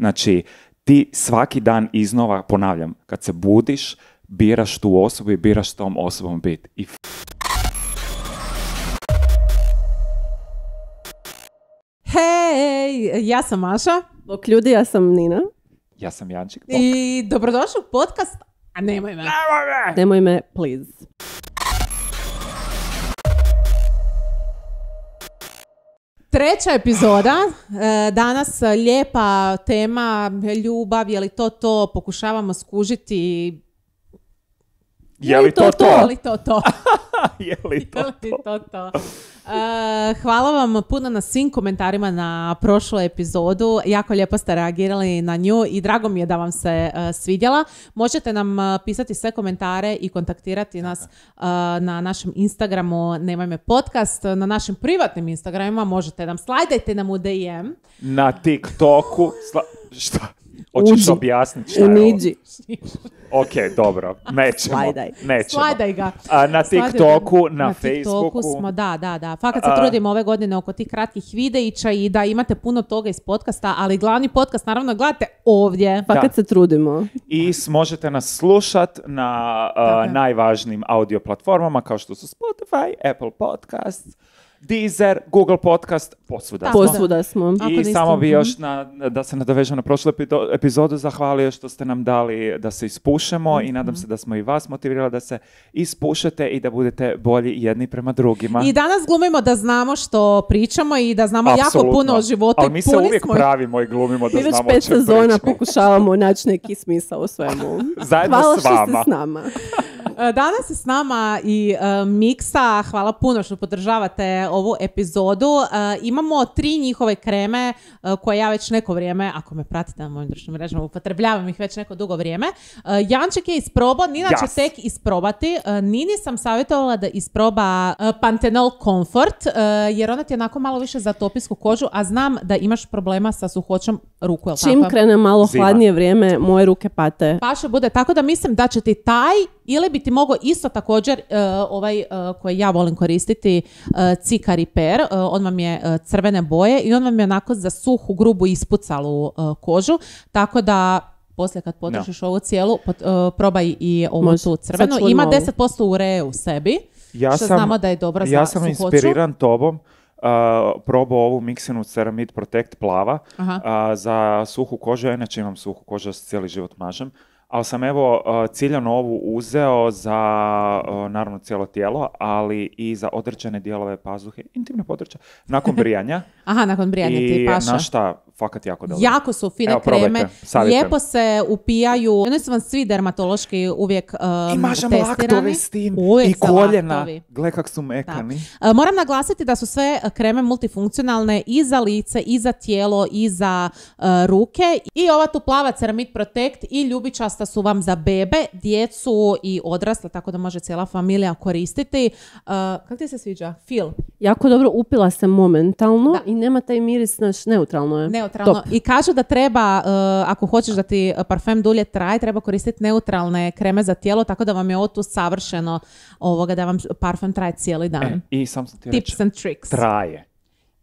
Znači, ti svaki dan iznova, ponavljam, kad se budiš, biraš tu osobu i biraš s tom osobom biti. I Hej, ja sam Maša Bok ljudi, ja sam Nina. ja sam Jančik. i dobrodošli u podcast, a nemoj me. Nemoj me, please. Treća epizoda, e, danas lijepa tema, ljubav, je li to to, pokušavamo skužiti Je li to Je to? li to to? Je li to Je to? E, hvala vam puno na svim komentarima na prošlu epizodu. Jako lijepo ste reagirali na nju i drago mi je da vam se e, svidjela. Možete nam e, pisati sve komentare i kontaktirati nas na našem Instagramu Nemoj me podcast. Na našim privatnim Instagramima možete nam slajdajte nam u DM. Na TikToku... Sla... Šta? Hoćeš objasniti šta je ovo? Ok, dobro. Nećemo. Slajdaj. Nećemo. Slajdaj ga. A, na TikToku, na, TikToku Facebooku. smo, da, da, da. Fakat se trudimo ove godine oko tih kratkih videića i da imate puno toga iz podcasta, ali glavni podcast naravno gledate ovdje. Fakat se trudimo. I možete nas slušat na je. najvažnijim audio platformama kao što su Spotify, Apple Podcast, Deezer, Google Podcast, posvuda. Tako smo. da. Posvuda smo. Ako I samo bi mhm. još na, da se nadovežem na prošlu epizodu zahvalio što ste nam dali da se ispušemo i nadam se da smo i vas motivirali da se ispušete i da budete bolji jedni prema drugima. I danas glumimo da znamo što pričamo i da znamo jako puno o životu. Ali mi se Puni uvijek smo- pravimo i glumimo da Mi već znamo pet o čem sezona pričamo. pokušavamo naći neki smisao u svemu. Zajedno Hvala s što ste vama. s nama. E, Danas je s nama i e, Miksa, hvala puno što podržavate ovu epizodu. E, imamo tri njihove kreme e, koje ja već neko vrijeme, ako me pratite na mojim društvenim mrežama, upotrebljavam ih već neko dugo vrijeme. Janček je isprobao, Nina će Jas. tek isprobati. Nini sam savjetovala da isproba Panthenol Comfort, jer ona ti je onako malo više za topisku kožu, a znam da imaš problema sa suhoćom ruku, Čim tako? krene malo Zima. hladnije vrijeme, moje ruke pate. Paše bude, tako da mislim da će ti taj ili bi ti mogao isto također e, ovaj e, koji ja volim koristiti uh, Cika Repair, e, on vam je e, crvene boje i on vam je onako za suhu, grubu ispucalu e, kožu, tako da poslije kad potrošiš ovu cijelu, pot- e, probaj i ovu tu crvenu. Ima odmah 10% ureje u sebi, Ja što sam, znamo da je dobro ja za sam suhoću. inspiriran tobom. Uh, probao ovu Mixinu Ceramid Protect plava za suhu kožu. Ja inače imam suhu kožu, ja se cijeli život mažem. Ali sam evo a, ciljano ovu uzeo za a, naravno cijelo tijelo, ali i za određene dijelove pazuhe, intimne područja, nakon brijanja. Aha, nakon brijanja ti I paše. na šta, fakat jako dobro. Jako su fine Evo, probajte, kreme, savjetujem. lijepo se upijaju. Oni su vam svi dermatološki uvijek um, I mažem testirani. s tim, Uvijek i koljena. laktovi. Gle kak su mekani. E, Moram naglasiti da su sve kreme multifunkcionalne i za lice, i za tijelo, i za e, ruke. I ova tu plava Ceramid Protect i ljubičasta su vam za bebe, djecu i odrasle, tako da može cijela familija koristiti. E, kako ti se sviđa? Feel. Jako dobro upila se momentalno Da. i nema taj miris, naš, neutralno je. Neutralno. Top. I kažu da treba, e, ako hoćeš da ti parfem dulje traje, treba koristiti neutralne kreme za tijelo, tako da vam je ovo tu savršeno ovoga da vam parfem traje cijeli dan. E, I sam sam ti reći, Tips and tricks. traje.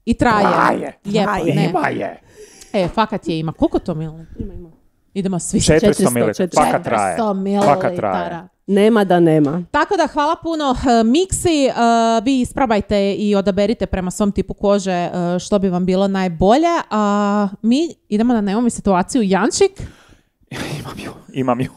I traje. Traje. Lijepo, Traje. ne. Ima je. E, fakat je ima. Koliko to mili? Ima, ima. Idemo svi. 400 400, ml. 400. Fakat traje. 400 Fakat traje. Nema da nema. Tako da hvala puno uh, Miksi, uh, vi isprobajte i odaberite prema svom tipu kože uh, što bi vam bilo najbolje. A mi idemo na nemamo situaciju Jančik. Imam ju, imam ju.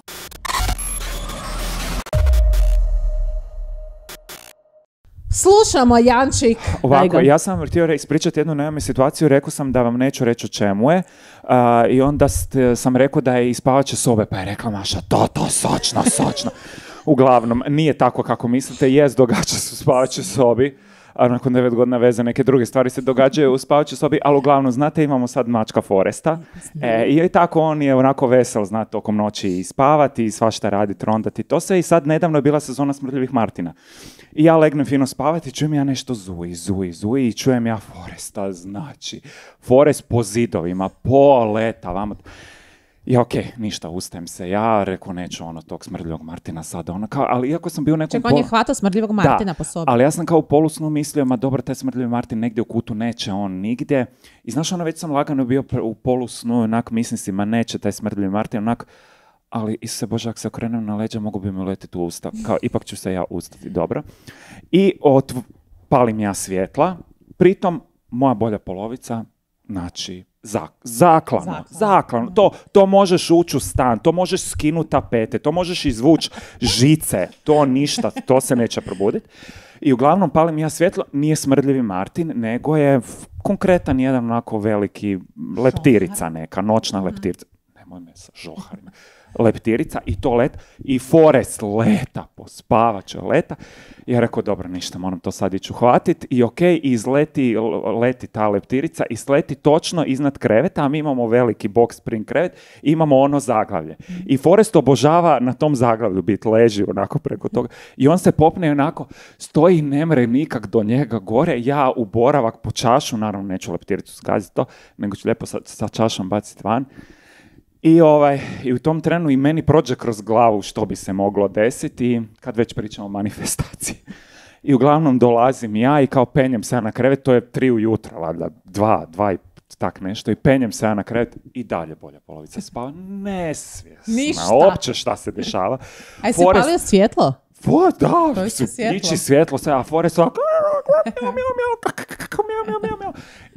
Slušamo Jančik. Ovako, ja sam vam htio ispričati jednu nemam situaciju, rekao sam da vam neću reći o čemu je a, i onda sam rekao da je iz spavaće sobe, pa je rekla Maša, to, to, sočno, sočno. Uglavnom, nije tako kako mislite, jest događa se u spavaćoj sobi, a nakon devet godina veze neke druge stvari se događaju u spavaćoj sobi, ali uglavnom, znate, imamo sad mačka Foresta e, i tako on je onako vesel, znate, tokom noći i spavati i svašta raditi, rondati, to sve i sad nedavno je bila sezona smrdljivih Martina. I ja legnem fino spavati i čujem ja nešto zuji, zuji, zuji i čujem ja Foresta, znači, Forest po zidovima, po leta, vamo. I okej, ništa, ustajem se ja, rekao neću ono tog smrdljivog Martina sada, ono kao, ali iako sam bio u nekom... Ček, on je hvatao smrdljivog Martina po sobi. ali ja sam kao u polusnu mislio, ma dobro, taj smrdljivi Martin negdje u kutu neće on nigdje. I znaš, ono, već sam lagano bio u polusnu, onak, mislim si, ma neće taj smrdljivi Martin, onak, ali Isuse Bože, ako se okrenem na leđa, mogu bi mi uletiti u usta. Kao, ipak ću se ja ustati, dobro. I otv- palim ja svjetla, pritom moja bolja polovica, znači, zak- zaklano, Zaklano. zaklano. To, to možeš ući u stan, to možeš skinuti tapete, to možeš izvući žice, to ništa, to se neće probuditi. I uglavnom palim ja svjetlo, nije smrdljivi Martin, nego je konkretan jedan onako veliki leptirica neka, noćna leptirica. Nemoj me sa žoharima. Leptirica i to let, i Forest leta, pospavaće leta. I ja rekao, dobro, ništa, moram to sad ići uhvatit. I ok, izleti, leti ta leptirica i sleti točno iznad kreveta, a mi imamo veliki box spring krevet, imamo ono zaglavlje. I Forest obožava na tom zaglavlju biti, leži onako preko toga. I on se popne onako, stoji i ne mre nikak do njega gore, ja u boravak po čašu, naravno neću leptiricu skaziti to, nego ću lijepo sa, sa čašom baciti van. I, ovaj, I u tom trenu i meni prođe kroz glavu što bi se moglo desiti kad već pričamo o manifestaciji. I uglavnom dolazim ja i kao penjem se ja na krevet, to je tri ujutro, valjda, dva, dva i tak nešto, i penjem se ja na krevet i dalje bolja polovica spava, nesvjesna, Ništa. uopće šta se dešava. A jesi Forest- palio svjetlo? Fo, da, To su svjetlo. ići svjetlo, sve, a Forest ovako, kako, miau, miau, miau, miau.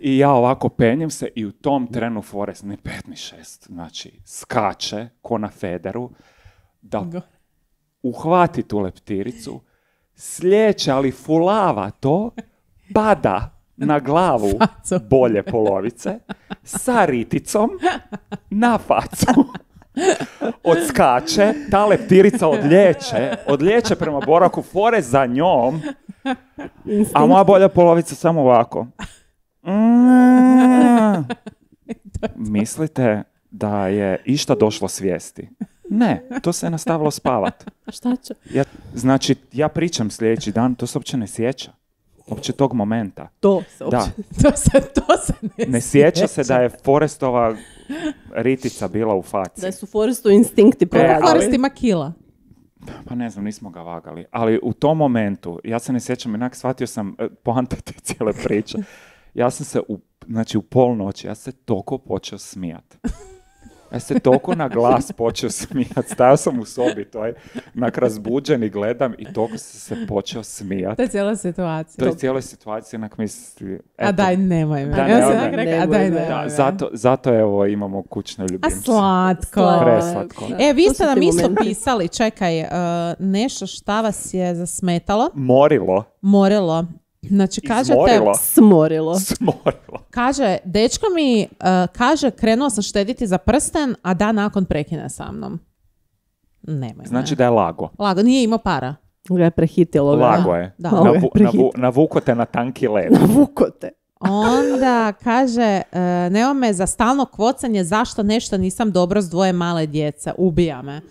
I ja ovako penjem se i u tom trenu Forest, ni pet ni šest, znači skače ko na federu, da uhvati tu leptiricu, slijeće, ali fulava to, pada na glavu bolje polovice, sa riticom na facu. Odskače, ta leptirica odlječe, odlječe prema boraku, fore za njom, a moja bolja polovica samo ovako. Mm. Mislite da je išta došlo svijesti? Ne, to se je nastavilo spavat. Šta će? Ja, znači, ja pričam sljedeći dan, to se uopće ne sjeća. Uopće tog momenta. To se Da, uopće- To se, to se ne, ne sjeća se da je Forestova ritica bila u faci. Da su Forestu instinkti E, proradili. ali- Forest ima kila. Pa ne znam, nismo ga vagali. Ali u tom momentu, ja se ne sjećam, onak shvatio sam e, poanta te cijele priče. Ja sam se, u, znači u polnoći, ja se toliko počeo smijat. Ja se toliko na glas počeo smijat. Stajao sam u sobi, to je onak razbuđen i gledam i toliko sam se počeo smijat. To je cijela situacija. To je cijeloj situaciji, onak misli... A daj, nemoj me. Da, ja sam a daj, nemoj Da, zato, zato evo imamo kućne A ljubimce. slatko. Preslatko. E, vi ste nam isto pisali, čekaj, uh, nešto šta vas je zasmetalo, Morilo. morilo. Znači, kažete, Izmorilo. Smorilo. Smorilo. kaže, dečko mi, uh, kaže, krenuo sam štediti za prsten, a dan nakon prekine sa mnom. Nemoj. Znači me. da je lago. Lago, nije imao para. Ga je prehitilo. Lago je. Da. Ga je Navu, navu, navuko te na tanki led. Navuko te. Onda kaže, uh, nema me za stalno kvocanje, zašto nešto nisam dobro s dvoje male djece, ubija me.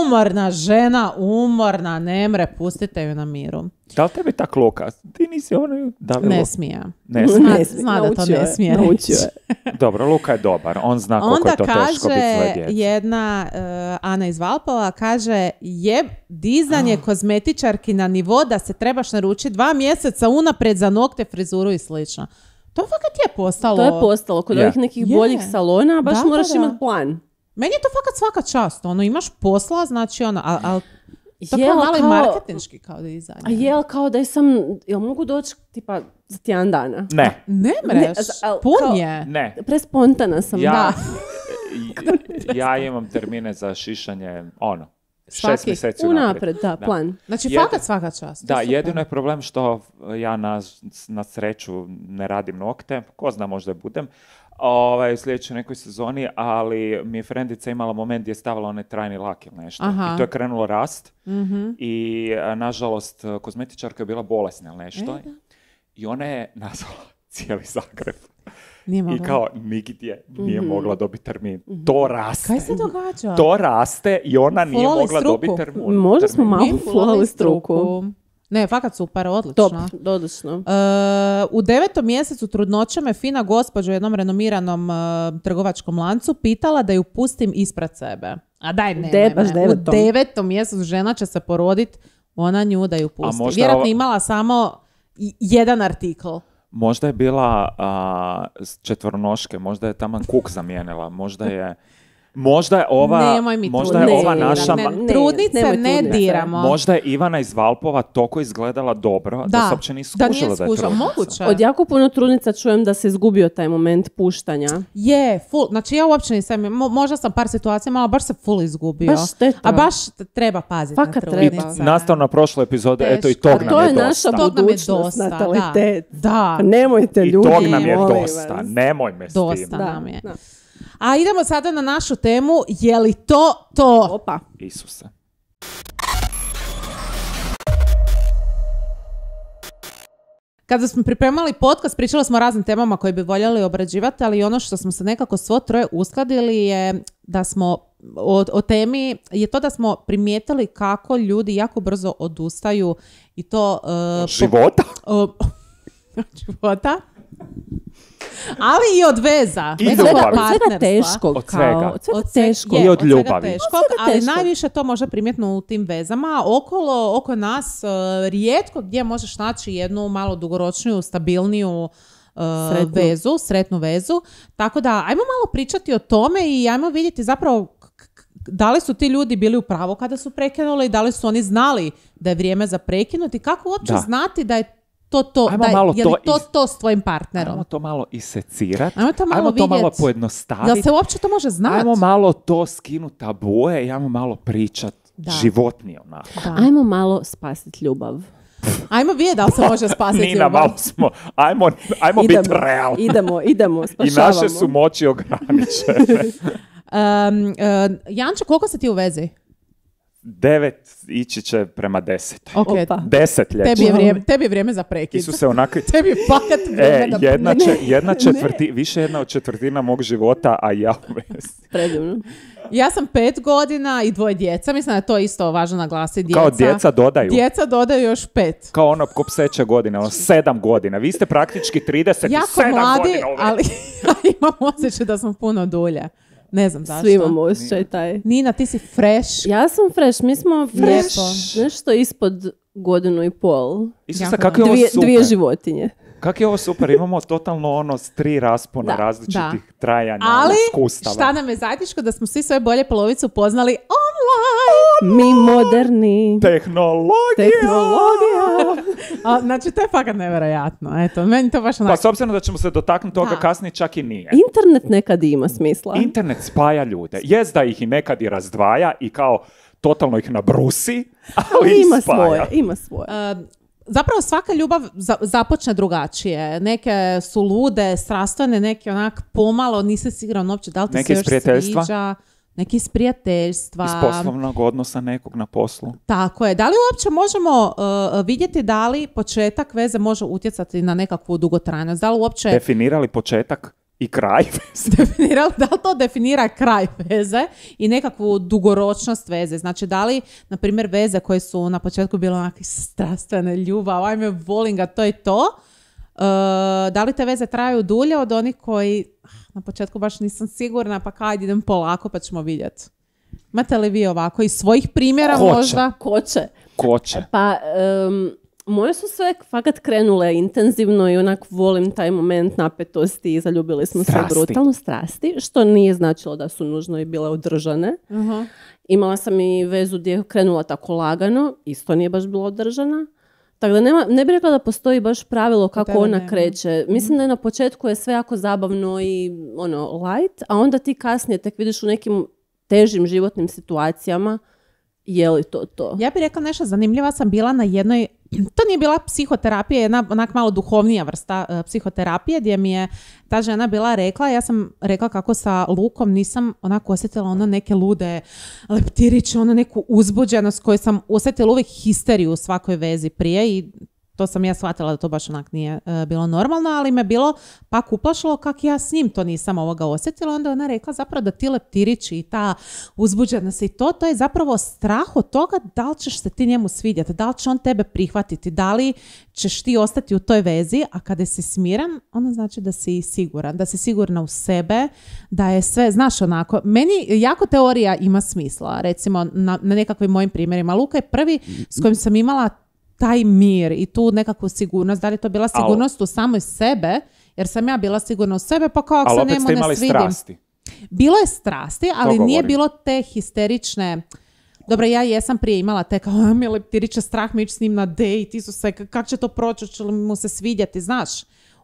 Umorna žena, umorna, nemre, pustite ju na miru. Da li tebi tak luka? Ti nisi ono... Da li Ne smije. Ne Zna- smije. zna da to ne je, smije reći. Dobro, Luka je dobar. On zna koliko Onda je to teško biti sve kaže djece. jedna uh, Ana iz Valpova, kaže je dizanje kozmetičarki na nivo da se trebaš naručiti dva mjeseca unaprijed za nokte, frizuru i slično. To fakat je postalo... To je postalo. Kod Je. ovih nekih Je. boljih salona baš Da, moraš imati plan. Meni je to fakat svaka čast. Ono, imaš posla, znači ono, al, al to Je, kao ali malo i kao- marketinški kao dizajn. A je, ali kao da sam, jel mogu doći tipa za tjedan dana? Ne, Ne mreš, Ne, pun je. ne. Prespontana sam. Ja, Da. ja imam termine za šišanje, ono, šest mjeseci unaprijed. Unapred, da, Da. plan. Znači, fakat svaka čast. Da, jedino je problem što ja na, na sreću ne radim nokte, ko zna možda budem, ovaj, u sljedećoj nekoj sezoni, ali mi je frendica imala moment gdje je stavila onaj trajni lak ili nešto. Aha. I to je krenulo rast Mhm. i nažalost kozmetičarka je bila bolesna ili nešto. I ona je nazvala cijeli Zagreb. Nije I mogla. kao nigdje nije mogla dobiti termin. To raste. Kaj se događa? To raste i ona nije Fulali mogla struku. dobiti termin. Možda smo malo fulali struku. Ne, fakat super, odlično. Top, odlično. E, u devetom mjesecu trudnoće me fina gospođa u jednom renomiranom e, trgovačkom lancu pitala da ju pustim ispred sebe. A daj, ne, De- baš U devetom. mjesecu žena će se porodit, ona nju da ju pusti. možda Vjerojatno ova- imala samo jedan artikl. Možda je bila a, četvornoške, možda je taman kuk zamijenila, možda je... Možda je ova, Nemoj mi možda je ova naša, ne, ma- ne, trudnice ne trudnice. diramo. možda je Ivana iz Valpova toliko izgledala dobro da, Da, se uopće nije da skužila nije da je. Moguće. Od jako puno trudnica čujem da se izgubio taj moment puštanja. Je, full. Znači ja uopće nisam, mo- možda sam par situacija, ali baš se full izgubio. Baš šteta. A baš treba paziti Fakat na treba. trudnice. Nastavno na prošlu epizodu, eto i tog nam to je je naša dosta. Tog nam je budućnost, dosta, natalitet. da. Da. Nemojte I ljudi, tog nam je dosta, nemoj me s Dosta tim. Da, nam je. A idemo sada na našu temu, je li to to? Opa. Isuse. Kada smo pripremali podcast, pričali smo o raznim temama koje bi voljeli obrađivati, ali ono što smo se nekako svo troje uskladili je da smo o, o temi, je to da smo primijetili kako ljudi jako brzo odustaju i to... uh, po- života? o- od života. Ali i od veza. I nekako ljubavi. Od svega teškog. Od svega. Kao, od svega Od svega- teškog. je, I od ljubavi. teškog, Od svega ali teškog. najviše to može primjetno u tim vezama. Okolo, oko nas, e, rijetko gdje možeš naći jednu malo dugoročniju, stabilniju e, Sretnu. vezu, sretnu vezu. Tako da, ajmo malo pričati o tome i ajmo vidjeti zapravo da li su ti ljudi bili u pravu kada su prekinuli, da li su oni znali da je vrijeme za prekinuti, kako uopće Da. znati da je to to, Ajmo da malo je li to to iz- to s tvojim partnerom? Ajmo to malo isecirati. Ajmo to malo Ajmo to malo. Jel pojednostaviti. se uopće to može znati? Ajmo malo to skinuti tabue i ajmo malo pričat Da. životnije onako. Da. Ajmo malo spasiti ljubav. Ajmo vidjeti da li se može spasiti Nina, ljubav. malo smo, ajmo, ajmo biti realni. idemo, idemo, I spašavamo. naše su moći ograničene. Um, uh, Jančo, koliko si ti u vezi? Devet ići će prema deset. Ok, Opa. Desetljeće. tebi je, vrijeme, tebi je vrijeme za prekid. Isu se onako... Tebi je fakat vrijeme E, da... jedna, ne, će, jedna četvrti, više jedna od četvrtina mog života, a ja. Predivno. Ja sam pet godina i dvoje djeca. Mislim da je to isto važno naglasiti. Djeca, Kao djeca dodaju. Djeca dodaju još pet. Kao ono ko pseće godine, ono sedam godina. Vi ste praktički 37 Jako mladi, godina u vezi. ali imam osjećaj da smo puno dulje. Ne znam zašto. Svi imamo osjećaj taj. Nina, ti si fresh. Ja sam fresh, mi smo fresh nešto ispod godinu i pol. Isuse, Jako kako je ovo Dvije, super. dvije životinje. Kako je ovo super, imamo totalno ono s tri raspona Da, različitih da. trajanja Ali, iskustava. šta nam je zajedničko da smo svi svoje bolje polovicu poznali online. Mi moderni. Tehnologija! Tehnologija. A, znači, to je fakat nevjerojatno. Eto, meni to baš Pa onako... s obzirom da ćemo se dotaknuti toga Da. kasnije, čak i nije. Internet nekad ima smisla. Internet spaja ljude. Jest da ih i nekad i razdvaja i kao totalno ih nabrusi, ali, Ali ima spaja. svoje, ima svoje. Zapravo svaka ljubav za- započne drugačije. Neke su lude, strastvene, neke onak pomalo, nisi siguran uopće da li ti Neke se još sviđa. Neki iz prijateljstva. Iz poslovnog odnosa nekog na poslu. Tako je. Da li uopće možemo e, vidjeti da li početak veze može utjecati na nekakvu dugotrajnost? Da li uopće Definirali početak i kraj. definirali, da li to definira kraj veze i nekakvu dugoročnost veze? Znači, da li, na primjer, veze koje su na početku bile onakve strastvene ljubav, ajme, volim ga, to je to. E, da li te veze traju dulje od onih koji ah, na početku baš nisam sigurna, pa kaj idem polako pa ćemo vidjeti. Imate li vi ovako iz svojih primjera Hoće. možda? Ko će? Koče. Pa, em, moje su sve fakat krenule intenzivno i onak volim taj moment napetosti i zaljubili smo Strasti. se brutalno strasti, što nije značilo da su nužno i bile održane. Uh-huh. Imala sam i vezu gdje je krenula tako lagano, isto nije baš bila održana. Tako da nema, ne bih rekla da postoji baš pravilo kako tebe ona nema. kreće. Mislim da je na početku je sve jako zabavno i ono light, a onda ti kasnije tek vidiš u nekim težim životnim situacijama je li to to. Ja bih rekla nešto zanimljiva sam bila na jednoj, to nije bila psihoterapija, jedna onak malo duhovnija vrsta e, psihoterapije gdje mi je ta žena bila rekla, ja sam rekla kako sa Lukom nisam onako osjetila ono neke lude leptiriće, ono neku uzbuđenost koju sam osjetila uvijek histeriju u svakoj vezi prije i to sam ja shvatila da to baš onak nije e, bilo normalno, ali me bilo pak uplašilo kak ja s njim to nisam ovoga osjetila. Onda ona rekla zapravo da ti leptirići i ta uzbuđenost i to, to je zapravo strah od toga da li ćeš se ti njemu svidjeti, da li će on tebe prihvatiti, da li ćeš ti ostati u toj vezi, a kada si smiran, ono znači da si siguran, da si sigurna u sebe, da je sve, znaš onako, meni jako teorija ima smisla, recimo na, na nekakvim mojim primjerima. Luka je prvi s kojim sam imala taj mir i tu nekakvu sigurnost, da li je to bila sigurnost u samoj sebe, jer sam ja bila sigurna u sebe, pa kao ako se ste ne svidim. strasti. Bilo je strasti, ali nije bilo te histerične... Dobro, ja jesam prije imala te kao, mi je leptirića strah mi ići s njim na dejt, Isuse, kak će to proći, će li mu se svidjeti, znaš.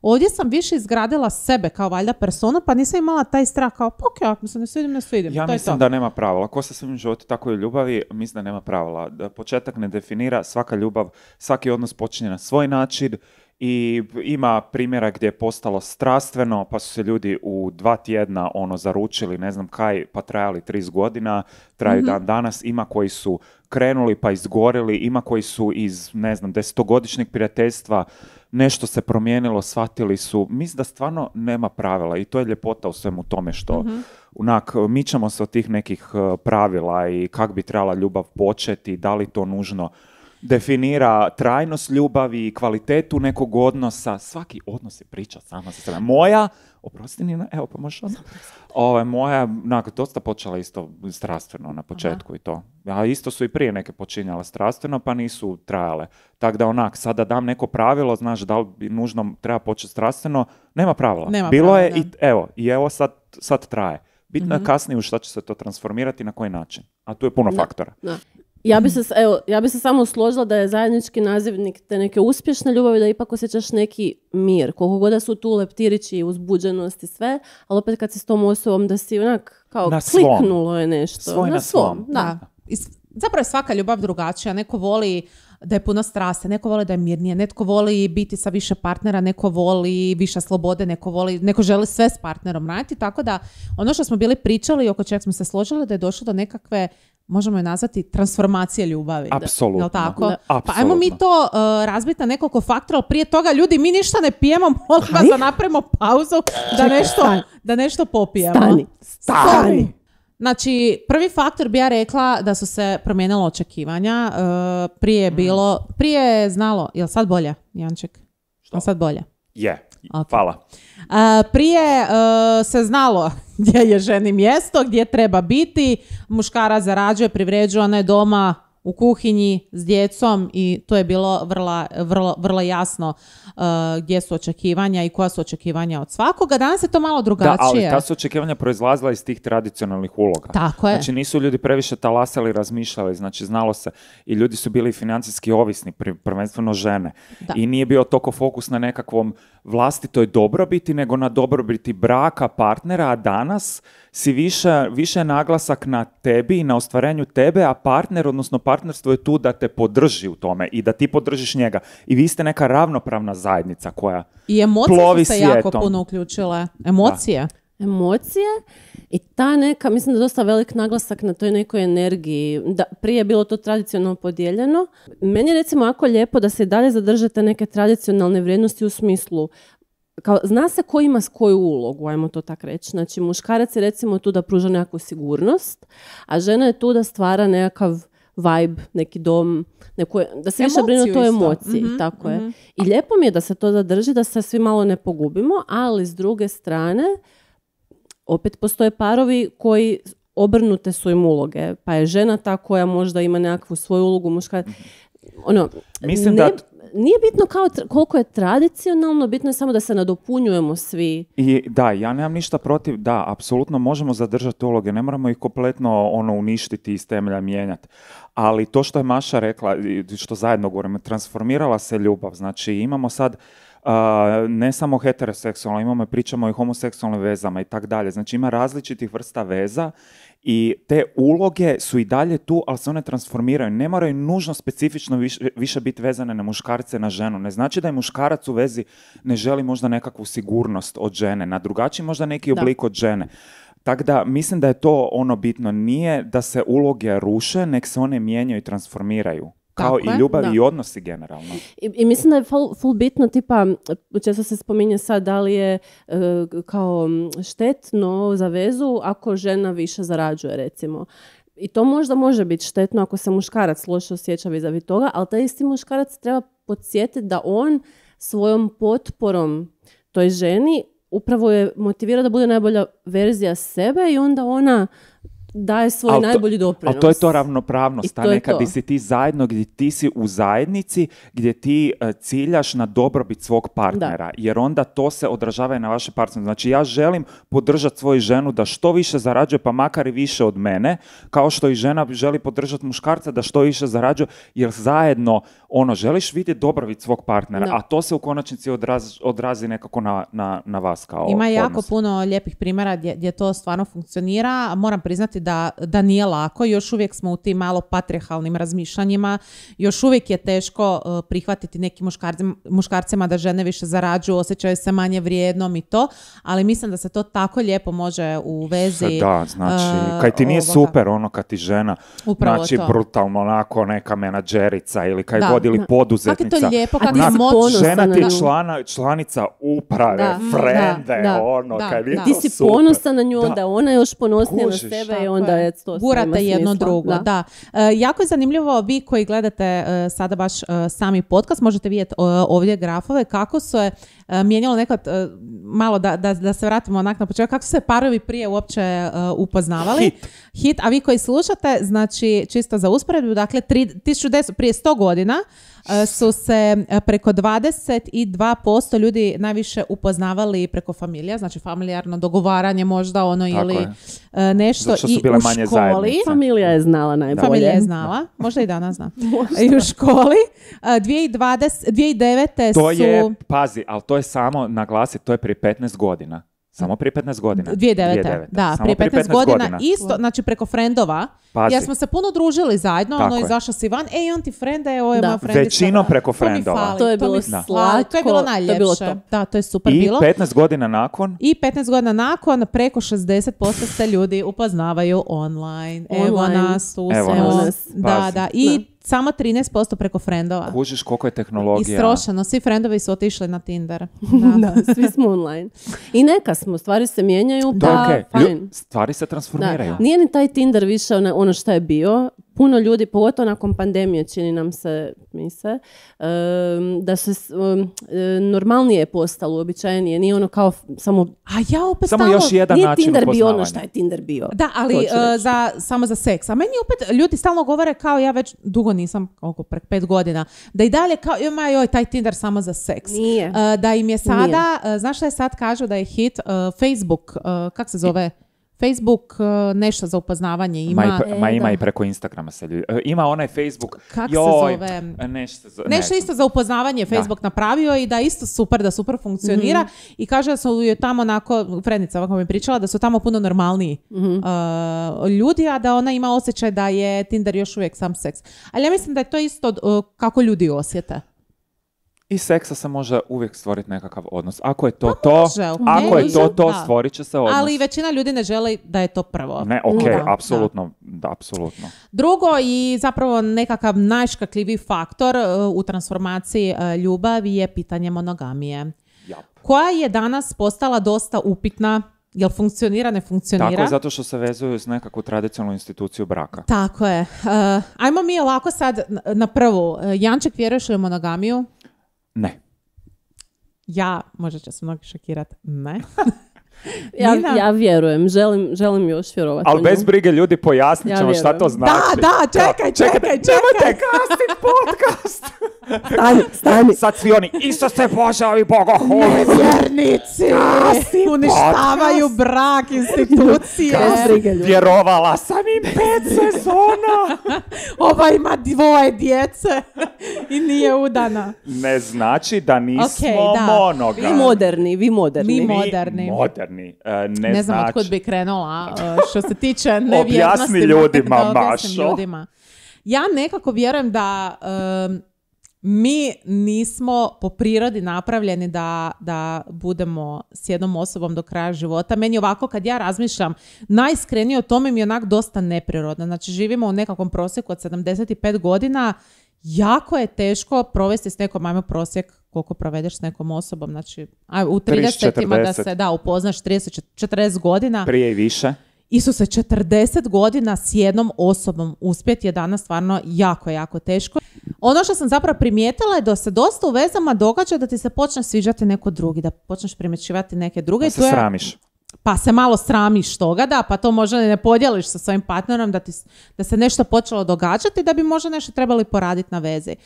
Ovdje sam više izgradila sebe kao valjda personu, pa nisam imala taj strah kao, pa okej, ako mi se ne svidim, ne svidim. Ja to je mislim to. da nema pravila. Ko sa svim životu, tako i ljubavi, mislim da nema pravila. Da početak ne definira, svaka ljubav, svaki odnos počinje na svoj način i ima primjera gdje je postalo strastveno, pa su se ljudi u dva tjedna ono zaručili, ne znam kaj, pa trajali 30 godina, traju dan danas. Ima koji su krenuli pa izgorili, ima koji su iz, ne znam, desetogodišnjeg prijateljstva nešto se promijenilo, shvatili su. Mislim da stvarno nema pravila i to je ljepota u svemu tome što onak, mičemo se od tih nekih eh, pravila i kak bi trebala ljubav početi, da li to nužno definira trajnost ljubavi i kvalitetu nekog odnosa. Svaki odnos je priča sama za sebe. Moja, oprosti Nina, evo pa možeš onda. Ovaj, moja, onak, dosta počela isto strastveno na početku i to. A isto su i prije neke počinjale strastveno, pa nisu trajale. Tako da onak, sada dam neko pravilo, znaš, da li bi nužno treba početi strastveno, nema pravila. Nema Bilo pravila, je da. i evo, i evo sad, sad traje. Bitno Mhm. je kasnije u šta će se to transformirati i na koji način. A tu je puno faktora. Da. Ja bi, se, evo, ja bi se samo složila da je zajednički nazivnik te neke uspješne ljubavi, da ipak osjećaš neki mir. Koliko god da su tu leptirići i uzbuđenost i sve, ali opet kad si s tom osobom da si onak kao Na svom. kliknulo je nešto. Svoj na svom. Da. I zapravo je svaka ljubav drugačija. Neko voli da je puno strasti, neko voli da je mirnije, netko voli biti sa više partnera, neko voli više slobode, neko voli, neko želi sve s partnerom raditi, tako da ono što smo bili pričali i oko čega smo se složili da je došlo do nekakve možemo je nazvati transformacije ljubavi. Apsolutno. Jel tako? Da. Pa ajmo mi to uh, razbiti na nekoliko faktora, ali prije toga ljudi mi ništa ne pijemo, molim vas da napravimo pauzu da nešto, stani. da nešto popijemo. Stani. Stani. Znači, prvi faktor bi ja rekla da su se promijenila očekivanja. Uh, prije Mm. je bilo, prije je znalo, jel sad bolje, Janček? Jel sad bolje? Je. Ok. Hvala. Uh, prije uh, se znalo gdje je ženi mjesto, gdje treba biti. Muškara zarađuje, privređuje, ona je doma u kuhinji s djecom i to je bilo vrlo, vrlo, vrlo jasno uh, gdje su očekivanja i koja su očekivanja od svakoga. Danas je to malo Da, drugačije. ali ta su očekivanja proizlazila iz tih tradicionalnih uloga. Tako je. Znači nisu ljudi previše talasali, razmišljali, znači znalo se i ljudi su bili financijski ovisni, prvenstveno žene. Da. I nije bio toliko fokus na nekakvom vlastitoj dobrobiti, nego na dobrobiti braka, partnera, a danas si više, više naglasak na tebi i na ostvarenju tebe, a partner, odnosno partnerstvo je tu da te podrži u tome i da ti podržiš njega. I vi ste neka ravnopravna zajednica koja... I emocije plovi su se jako puno uključile. Emocije. emocije i ta neka, mislim da je dosta velik naglasak na toj nekoj energiji. Da, prije je bilo to tradicionalno podijeljeno. Meni je recimo jako lijepo da se i dalje zadržate neke tradicionalne vrijednosti u smislu kao, zna se ko ima s koju ulogu, ajmo to tak reći. Znači, muškarac je recimo tu da pruža nekakvu sigurnost, a žena je tu da stvara nekakav vibe, neki dom, neku, da se više brine o toj emociji. Mhm, tako je. I lijepo mi je da se to zadrži, da se svi malo ne pogubimo, ali s druge strane, opet postoje parovi koji obrnute su im uloge, pa je žena ta koja možda ima nekakvu svoju ulogu, muška... Ono, Mislim ne- da- Nije bitno kao koliko je tradicionalno, bitno je samo da se nadopunjujemo svi. I da, ja nemam ništa protiv, da, apsolutno možemo zadržati uloge, ne moramo ih kompletno ono uništiti iz temelja mijenjati. Ali to što je Maša rekla, što zajedno govorimo, transformirala se ljubav. Znači imamo sad a, ne samo heteroseksualno, imamo pričamo i homoseksualnim vezama i tak dalje. Znači ima različitih vrsta veza i te uloge su i dalje tu, ali se one transformiraju. Ne moraju nužno specifično više, više biti vezane na muškarce, na ženu. Ne znači da je muškarac u vezi ne želi možda nekakvu sigurnost od žene, na drugačiji možda neki Da. oblik od žene. Tako da mislim da je to ono bitno. Nije da se uloge ruše, nek se one mijenjaju i transformiraju. Kao Tako i je, ljubav da. i odnosi generalno. I, I mislim da je full, full bitno, tipa, često se spominje sad da li je e, kao štetno za vezu ako žena više zarađuje, recimo. I to možda može biti štetno ako se muškarac loše osjeća vis toga, ali taj isti muškarac treba podsjetiti da on svojom potporom toj ženi upravo je motivira da bude najbolja verzija sebe i onda ona daje svoj Al to- najbolji doprinos. Ali to je to ravnopravnost, ta neka gdje si ti zajedno, gdje ti si u zajednici, gdje ti e, ciljaš na dobrobit svog partnera, jer onda to se odražava i na vaše partnere. Znači ja želim podržati svoju ženu da što više zarađuje, pa makar i više od mene, kao što i žena želi podržati muškarca da što više zarađuje, jer zajedno ono, želiš vidjeti dobrobit svog partnera, Da. a to se u konačnici odraz- odrazi nekako na, na, na vas kao Ima jako odnos. puno lijepih primjera gdje, gdje to stvarno funkcionira. Moram priznati da, da nije lako. Još uvijek smo u tim malo patriarhalnim razmišljanjima. Još uvijek je teško uh, prihvatiti nekim muškarcima, muškarcima da žene više zarađuju, osjećaju se manje vrijednom i to. Ali mislim da se to tako lijepo može u vezi... Da, znači, uh, kaj ti nije ovoga. super ono kad ti žena, Upravo znači to. brutalno onako neka menadžerica ili kaj Da. god ili Da. poduzetnica. Kako je to lijepo, kako je ponosan Žena na ti je člana, članica uprave, Da, frende, da, ono, Da, kaj da. Ti si super. ponosan na nju, Da. onda ona je još ponosnija Kužiš. na sebe i onda je. to sve Gurate jedno drugo, da. E, jako je zanimljivo, vi koji gledate e, sada baš e, sami podcast, možete vidjeti ovdje grafove, kako su je e, mijenjalo nekad, malo da, da, da se vratimo onak na početak, kako su se parovi prije uopće upoznavali. Hit. Hit, a vi koji slušate, znači čisto za usporedbu, dakle tri, 1900, prije 100 godina su se e, preko 22% ljudi najviše upoznavali preko familija, znači familijarno dogovaranje možda ono Tako ili je. e, nešto Zato što su i bile u manje školi. zajednice. Familija je znala najbolje. Familija je znala, možda i danas zna. I u školi. e, 2020, 2009. To su... je, pazi, ali to je samo, naglasiti, to je prije 15 godina. Samo prije 15 godina. 2009. Da, Samo prije 15, godina, isto, znači preko frendova, Pazi. jer smo se puno družili zajedno, Tako ono, je. izašao si van, ej, on ti frende, ovo je Da. moja frendica. Većinom preko frendova. To je bilo slatko, To je bilo to je najljepše. bilo. Da, to je super I bilo. 15 godina nakon, I 15 godina nakon, preko 60% se ljudi upoznavaju online. Evo nas, tu Evo nas. Da, da. I samo 13% preko frendova. kužiš koliko je tehnologija. Istrošeno, svi frendovi su otišli na Tinder. Da. Da, svi smo online. I neka smo, stvari se mijenjaju, da, fajn. Lju- Stvari se Da. transformiraju. Nije ni taj Tinder više ono, ono što je bio. Puno ljudi, pogotovo nakon pandemije, čini nam se, mi se, em, da se normalnije je postalo, uobičajenije. Nije ono kao samo... A ja opet Samo stalno- još jedan Nije način Tinder bio ono što je Tinder bio. Da, ali reći. za, samo za seks. A meni opet ljudi stalno govore kao ja već dugo nisam, koliko, prek pet godina, da i dalje kao, ima joj, taj Tinder samo za seks. Nije. E, da im je sada, e, znaš šta je sad kažu da je hit Facebook, kak se zove? Facebook e, nešto za upoznavanje ima. Ma, i, pre- E, ma ima da. i preko Instagrama se ljudi. e, Ima onaj Facebook. Kak se joj, zove? e, Nešto, za- Nešto ne isto za upoznavanje Facebook napravio i da je isto super, da super funkcionira i kaže da su je tamo onako, Frednica ovako mi je pričala, da su tamo puno normalniji uh, ljudi, a da ona ima osjećaj da je Tinder još uvijek sam seks. Ali ja mislim da je to isto uh, kako ljudi osjete. I seksa se može uvijek stvoriti nekakav odnos. Ako je to to, može, ok. ako je to to, Da. stvorit će se odnos. Ali većina ljudi ne želi da je to prvo. Ne, ok, Da, apsolutno, da, apsolutno. Drugo i zapravo nekakav najškakljiviji faktor uh, u transformaciji uh, ljubavi je pitanje monogamije. Jap. koja je danas postala dosta upitna, jel funkcionira, ne funkcionira. Tako je, zato što se vezuju s nekakvu tradicionalnu instituciju braka. Tako je. Uh, ajmo mi ovako sad na- prvu. Janček, vjeruješ li u monogamiju? Ne. Ja, možda će se mnogi šokirati, ne. Ja, Nina? ja vjerujem, želim, želim još vjerovati. Ali bez brige ljudi pojasnit Ja ćemo šta vjerujem. to znači. Da, da, čekaj, čekaj, čekaj. kastit podcast! Stani, stani. Sad svi oni, Isuse Bože, ovi bogohuli! Vjernici uništavaju brak institucije. Bez brige ljudi. Vjerovala sam im pet sezona! Ova ima dvoje djece i nije udana. Ne znači da nismo Okej, da. Vi monogami. moderni, vi moderni. Mi mo- Mi Moderni. Moderni. E, ne, Ne, znam znači... otkud bi krenula uh, što se tiče nevjernosti. Objasni ljudima, da Mašo. ljudima. Ja nekako vjerujem da um, mi nismo po prirodi napravljeni da, da budemo s jednom osobom do kraja života. Meni ovako kad ja razmišljam, najiskrenije o tome mi je onak dosta neprirodno. Znači živimo u nekakvom prosjeku od 75 godina jako je teško provesti s nekom, ajmo prosjek koliko provedeš s nekom osobom, znači aj, u 30 da 40. se da upoznaš 30, 40 godina Prije i više. i su se 40 godina s jednom osobom uspjeti je danas stvarno jako, jako teško. Ono što sam zapravo primijetila je da se dosta u vezama događa da ti se počne sviđati neko drugi, da počneš primjećivati neke druge. Da se sramiš. Pa se malo sramiš toga, da, pa to možda ne podijeliš sa svojim partnerom, da, ti, da se nešto počelo događati, da bi možda nešto trebali poraditi na vezi.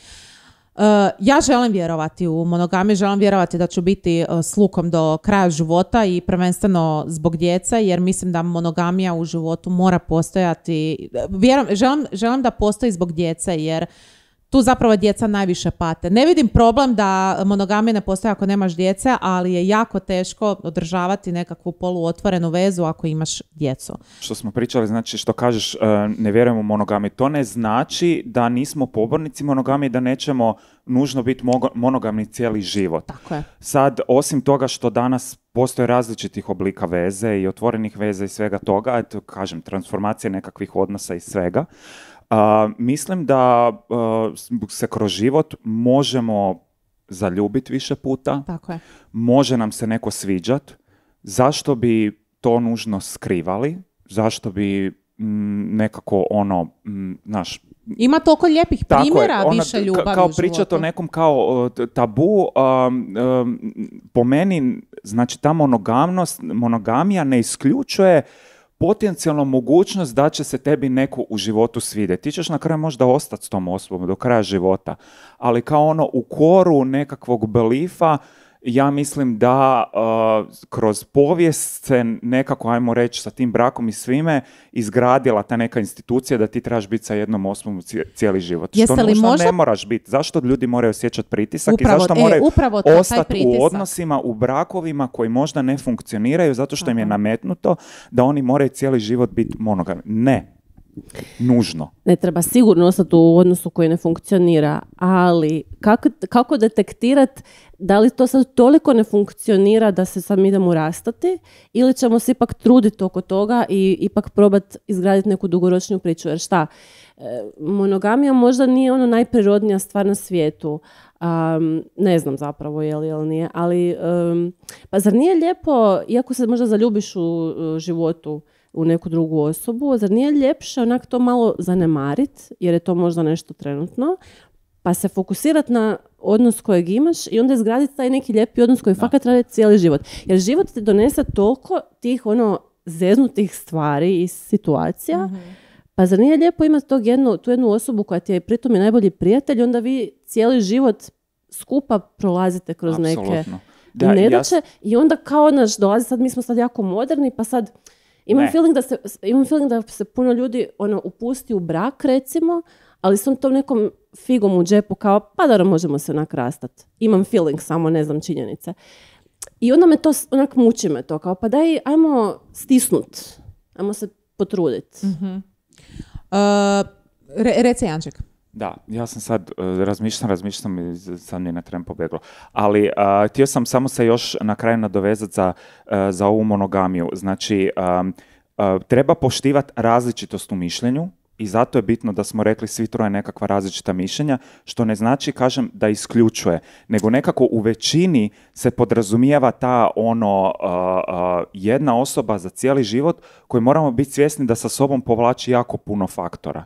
Uh, ja želim vjerovati u monogamiju, želim vjerovati da ću biti uh, s lukom do kraja života i prvenstveno zbog djece, jer mislim da monogamija u životu mora postojati. Vjerujem, želim, želim da postoji zbog djece, jer tu zapravo djeca najviše pate. Ne vidim problem da monogamija ne postoji ako nemaš djece, ali je jako teško održavati nekakvu poluotvorenu vezu ako imaš djecu. Što smo pričali, znači što kažeš, e, ne vjerujemo u monogami. To ne znači da nismo pobornici monogami, da nećemo nužno biti monogamni cijeli život. Tako je. Sad, osim toga što danas postoje različitih oblika veze i otvorenih veza i svega toga, eto, kažem, transformacije nekakvih odnosa i svega, mislim da se kroz život možemo zaljubiti više puta, Tako je. može nam se neko sviđat, zašto bi to nužno skrivali, zašto bi mm, nekako ono, mm, znaš, Ima toliko lijepih tako primjera je, ona više ljubavi Kao u pričat o nekom kao tabu, um, um, po meni, znači ta monogamnost, monogamija ne isključuje potencijalno mogućnost da će se tebi neko u životu svidjeti. Ti ćeš na kraju možda ostati s tom osobom do kraja života, ali kao ono u koru nekakvog belifa ja mislim da uh, kroz povijest se nekako, ajmo reći, sa tim brakom i svime izgradila ta neka institucija da ti trebaš biti sa jednom osobom cije- cijeli život. Jeste što li možda- ne moraš biti. Zašto ljudi moraju osjećati pritisak Upravo- i zašto e, moraju upravo to, taj ostati u odnosima, u brakovima koji možda ne funkcioniraju zato što im je Aha. nametnuto da oni moraju cijeli život biti monogami. Ne. Nužno. Ne treba sigurno ostati u odnosu koji ne funkcionira, ali kako, kako detektirat da li to sad toliko ne funkcionira da se sad mi idemo rastati ili ćemo se ipak truditi oko toga i ipak probati izgraditi neku dugoročniju priču. Jer šta, e, monogamija možda nije ono najprirodnija stvar na svijetu. Am, ne znam zapravo je li ili nije, ali em, pa zar nije lijepo, iako se možda zaljubiš u životu u neku drugu osobu, zar nije ljepše onak to malo zanemarit, jer je to možda nešto trenutno, pa se fokusirat na odnos kojeg imaš i onda izgraditi taj neki lijepi odnos koji fakat radi cijeli život. Jer život ti donese toliko tih ono zeznutih stvari i situacija, pa zar nije lijepo imati tog jednu, tu jednu osobu koja ti je pritom i najbolji prijatelj, onda vi cijeli život skupa prolazite kroz neke Apsolutno. da, nedaće i onda kao naš dolazi sad, mi smo sad jako moderni, pa sad imam Ne. feeling da se, imam feeling da se puno ljudi ono, upusti u brak recimo, ali sam tom nekom figom u džepu kao, pa dobro, možemo se onak rastat. Imam feeling, samo ne znam činjenice. I onda me to, onak muči me to, kao pa daj, ajmo stisnut, ajmo se potrudit. Uh, re, reci Janček. Da, ja sam sad, uh, razmišljam, razmišljam i mi je na tren pobjeglo. Ali uh, htio sam samo se još na kraju nadovezati za, uh, za ovu monogamiju. Znači, um, uh, treba poštivati različitost u mišljenju i zato je bitno da smo rekli svi troje nekakva različita mišljenja, što ne znači, kažem, da isključuje, nego nekako u većini se podrazumijeva ta ono uh, uh, jedna osoba za cijeli život koji moramo biti svjesni da sa sobom povlači jako puno faktora.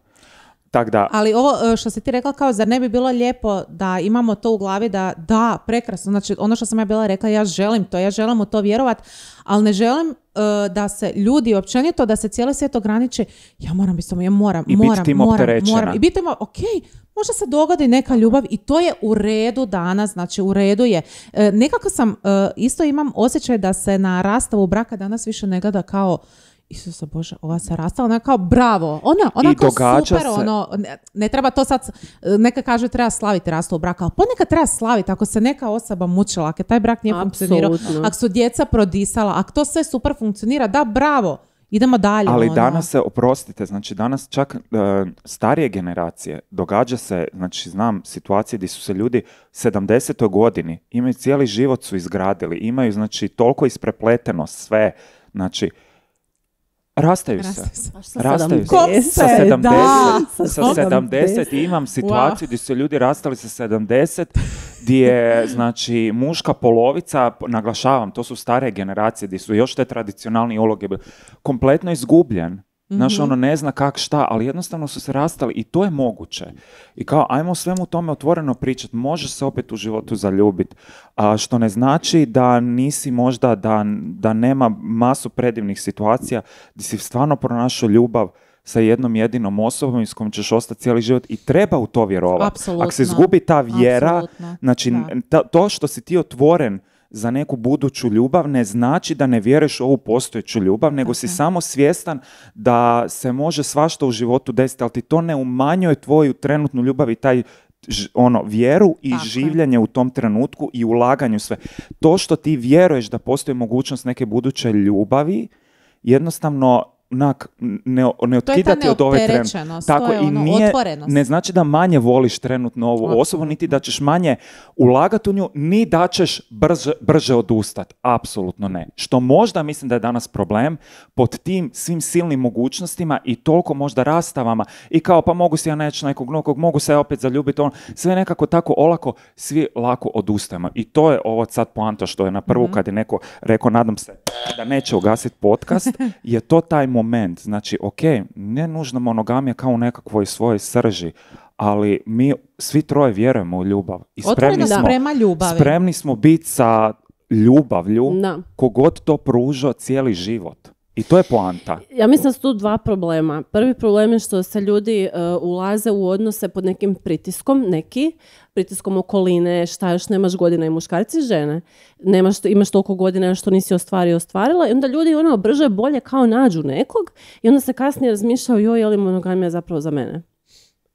Tak da, Ali ovo e, što si ti rekla kao zar ne bi bilo lijepo da imamo to u glavi da da, prekrasno, znači ono što sam ja bila rekla ja želim to, ja želim u to vjerovat, ali ne želim e, da se ljudi općenito, da se cijeli svijet ograniči, ja moram biti samo, ja moram, I moram, tim moram, moram. I biti ok, može se dogodi neka ljubav i to je u redu danas, znači u redu je. E, nekako sam, e, isto imam osjećaj da se na rastavu braka danas više ne gleda kao Isuse Bože, ova se rastala, ona kao bravo, ona, ona I kao super, se- ono, ne, ne treba to sad, neka kažu treba slaviti rastavu braka, ali ponekad treba slaviti ako se neka osoba mučila, ako je taj brak nije funkcionirao, Apsolutno. ako su djeca prodisala, ako to sve super funkcionira, da bravo, idemo dalje. Ali ono. danas se, oprostite, znači danas čak e, starije generacije događa se, znači znam situacije gdje su se ljudi 70. godini, imaju cijeli život su izgradili, imaju znači toliko isprepleteno sve, znači Rastaju se. Rastaju se. Sa Rastaju se. 70. Ko Sa se, 70, da. sa Sa 70 i imam situaciju gdje su ljudi rastali sa 70 gdje je znači muška polovica, naglašavam, to su stare generacije gdje su još te tradicionalne uloge kompletno izgubljen. Znaš, ono ne zna kak šta, ali jednostavno su se rastali i to je moguće. I kao, ajmo svemu tome otvoreno pričati, može se opet u životu zaljubiti, a što ne znači da nisi možda, da, da nema masu predivnih situacija gdje si stvarno pronašao ljubav sa jednom jedinom osobom s kojom ćeš ostati cijeli život i treba u to vjerovati. Ako se izgubi ta vjera, Apsolutno, znači da. ta- to što si ti otvoren za neku buduću ljubav ne znači da ne vjeruješ u ovu postojeću ljubav, nego si samo svjestan da se može svašta u životu desiti, ali ti to ne umanjuje tvoju trenutnu ljubav i taj ono, vjeru i Tako je. življenje u tom trenutku i ulaganju sve. To što ti vjeruješ da postoji mogućnost neke buduće ljubavi, jednostavno onak, ne, ne otkidati od ove trenutne. neopterećenost, to je i ono, nije, otvorenost. ne znači da manje voliš trenutno ovu osobu, niti da ćeš manje ulagati u nju, ni da ćeš brže, brže odustati. Apsolutno ne. Što možda mislim da je danas problem pod tim svim silnim mogućnostima i toliko možda rastavama i kao pa mogu se ja neći nekog nekog, mogu se ja opet zaljubiti, on, sve nekako tako olako, svi lako odustajemo. I to je ovo sad poanta što je na prvu kad je neko rekao, nadam se da neće ugasiti podcast, je to taj moment. Znači, ok, ne nužno monogamija kao u nekakvoj svojoj srži, ali mi svi troje vjerujemo u ljubav. I spremni smo, prema ljubavi. spremni smo biti sa ljubavlju Da. kogod to pružao cijeli život. I to je poanta. Ja mislim da su tu dva problema. Prvi problem je što se ljudi e, ulaze u odnose pod nekim pritiskom, neki, pritiskom okoline, šta još nemaš godina i muškarci i žene. Nemaš, imaš toliko godina što nisi ostvario ostvarila i onda ljudi ono brže bolje kao nađu nekog i onda se kasnije razmišljaju joj je li monogamija zapravo za mene.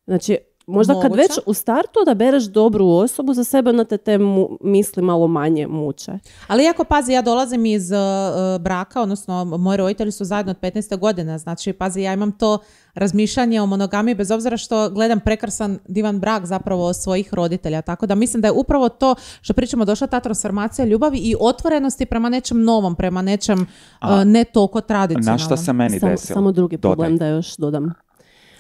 Znači, možda kad već u startu odabereš dobru osobu za sebe, onda te te mu- misli malo manje muče. Ali jako pazi, ja dolazim iz uh, uh, braka, odnosno moji roditelji su zajedno od 15. godine, znači pazi, ja imam to razmišljanje o monogamiji bez obzira što gledam prekrasan divan brak zapravo svojih roditelja, tako da mislim da je upravo to što pričamo došla ta transformacija ljubavi i otvorenosti prema nečem novom, prema nečem uh, ne toliko tradicionalnom. Na šta se meni Samo, desilo? samo drugi Dodaj. problem da još dodam.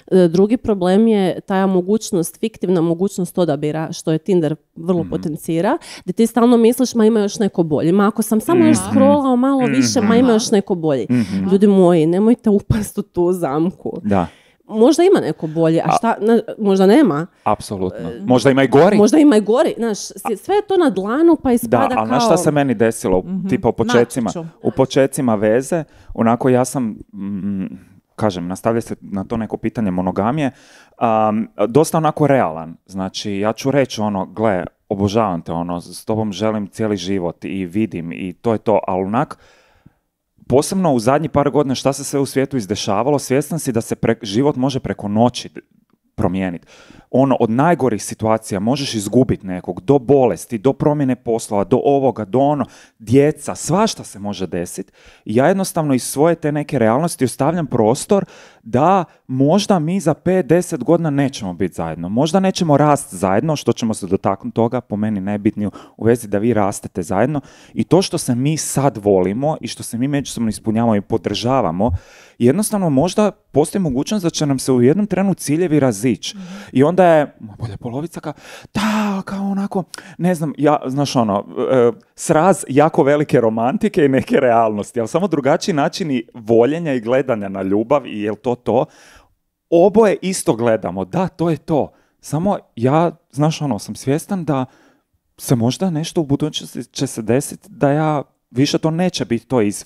E, Drugi problem je ta mogućnost, fiktivna mogućnost odabira, što je Tinder vrlo Mhm. potencira, gdje ti stalno misliš, ma ima još neko bolji. Ma ako sam samo Mhm. još scrollao malo više, ma ima još neko bolji. Ljudi moji, nemojte upast u tu zamku. Da, Možda ima neko bolji, a šta, na- možda nema. apsolutno. Možda ima i gori. Možda ima i gori. Znaš, sve je to na dlanu, pa Da, ispada ali kao... šta se meni desilo, tipa u počecima, ću. u počecima veze, onako ja sam, mm, kažem, nastavlja se na to neko pitanje monogamije, um, dosta onako realan. Znači, ja ću reći ono, gle, obožavam te, ono, s tobom želim cijeli život i vidim i to je to, ali onak, posebno u zadnjih par godina šta se sve u svijetu izdešavalo, svjestan si da se pre- život može preko noći promijeniti. Ono, od najgorih situacija možeš izgubiti nekog, do bolesti, do promjene poslova, do ovoga, do ono, djeca, svašta se može desiti. Ja jednostavno iz svoje te neke realnosti ostavljam prostor da možda mi za 5-10 godina nećemo biti zajedno. Možda nećemo rast zajedno, što ćemo se dotaknuti toga, po meni najbitnije u vezi da vi rastete zajedno. I to što se mi sad volimo i što se mi međusobno ispunjavamo i podržavamo, jednostavno možda postoji mogućnost da će nam se u jednom trenu ciljevi razići. I onda je, ma bolje polovica kao, da, kao onako, ne znam, ja, znaš ono, e, sraz jako velike romantike i neke realnosti, ali samo drugačiji načini voljenja i gledanja na ljubav i jel to to, oboje isto gledamo, da, to je to. Samo ja, znaš ono, sam svjestan da se možda nešto u budućnosti će se desiti da ja više to neće biti to iz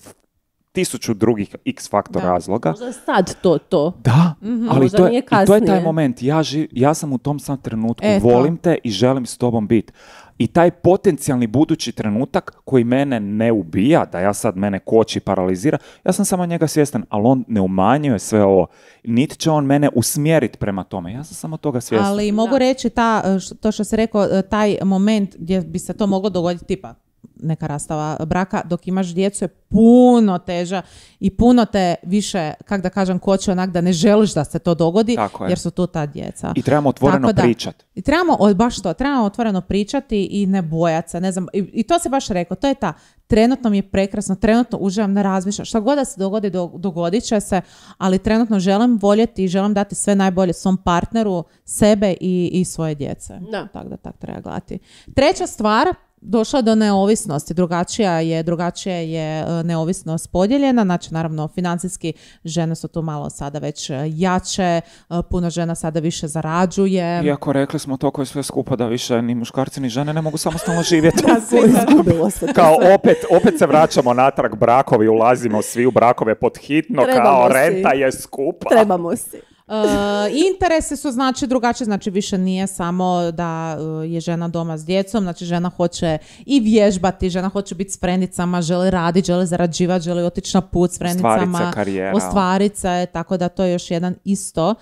tisuću drugih x faktor Da. razloga. Možda je sad to to. Da, ali Možda to je, nije i to je taj moment. Ja, ži- ja sam u tom sad trenutku, E, to. volim te i želim s tobom biti. I taj potencijalni budući trenutak koji mene ne ubija, da ja sad mene koči, paralizira, ja sam samo njega svjestan, ali on ne umanjuje sve ovo. Niti će on mene usmjeriti prema tome. Ja sam samo toga svjestan. Ali mogu reći ta, to što se rekao, e, taj moment gdje bi se to moglo dogoditi tipa neka rastava braka, dok imaš djecu je puno teža i puno te više, kak da kažem, koče onak da ne želiš da se to dogodi, Tako je. jer su tu ta djeca. I trebamo otvoreno Tako da- pričat. I trebamo, o, baš to, trebamo otvoreno pričati i ne bojati se, ne znam, i, i to se baš rekao, to je ta, trenutno mi je prekrasno, trenutno uživam, ne razmišljam, šta god da se dogodi, do- dogodit će se, ali trenutno želim voljeti i želim dati sve najbolje svom partneru, sebe i, i svoje djece. Da. Tako da tak treba gledati. Treća stvar, došla do neovisnosti, drugačija je, drugačije je e, neovisnost podijeljena, znači naravno financijski žene su tu malo sada već e, jače, e, puno žena sada više zarađuje. Iako rekli smo to koje sve skupa da više ni muškarci ni žene ne mogu samostalno živjeti. Izgubilo se Kao opet, opet se vraćamo natrag brakovi, ulazimo svi u brakove pod hitno, Trebamo kao si. renta je skupa. Trebamo si. E, interese su znači drugačije, znači više nije samo da e, je žena doma s djecom, znači žena hoće i vježbati, žena hoće biti s frendicama, želi raditi, želi zarađivati, želi otići na put s frendicama, karijera. ostvarit se, tako da to je još jedan isto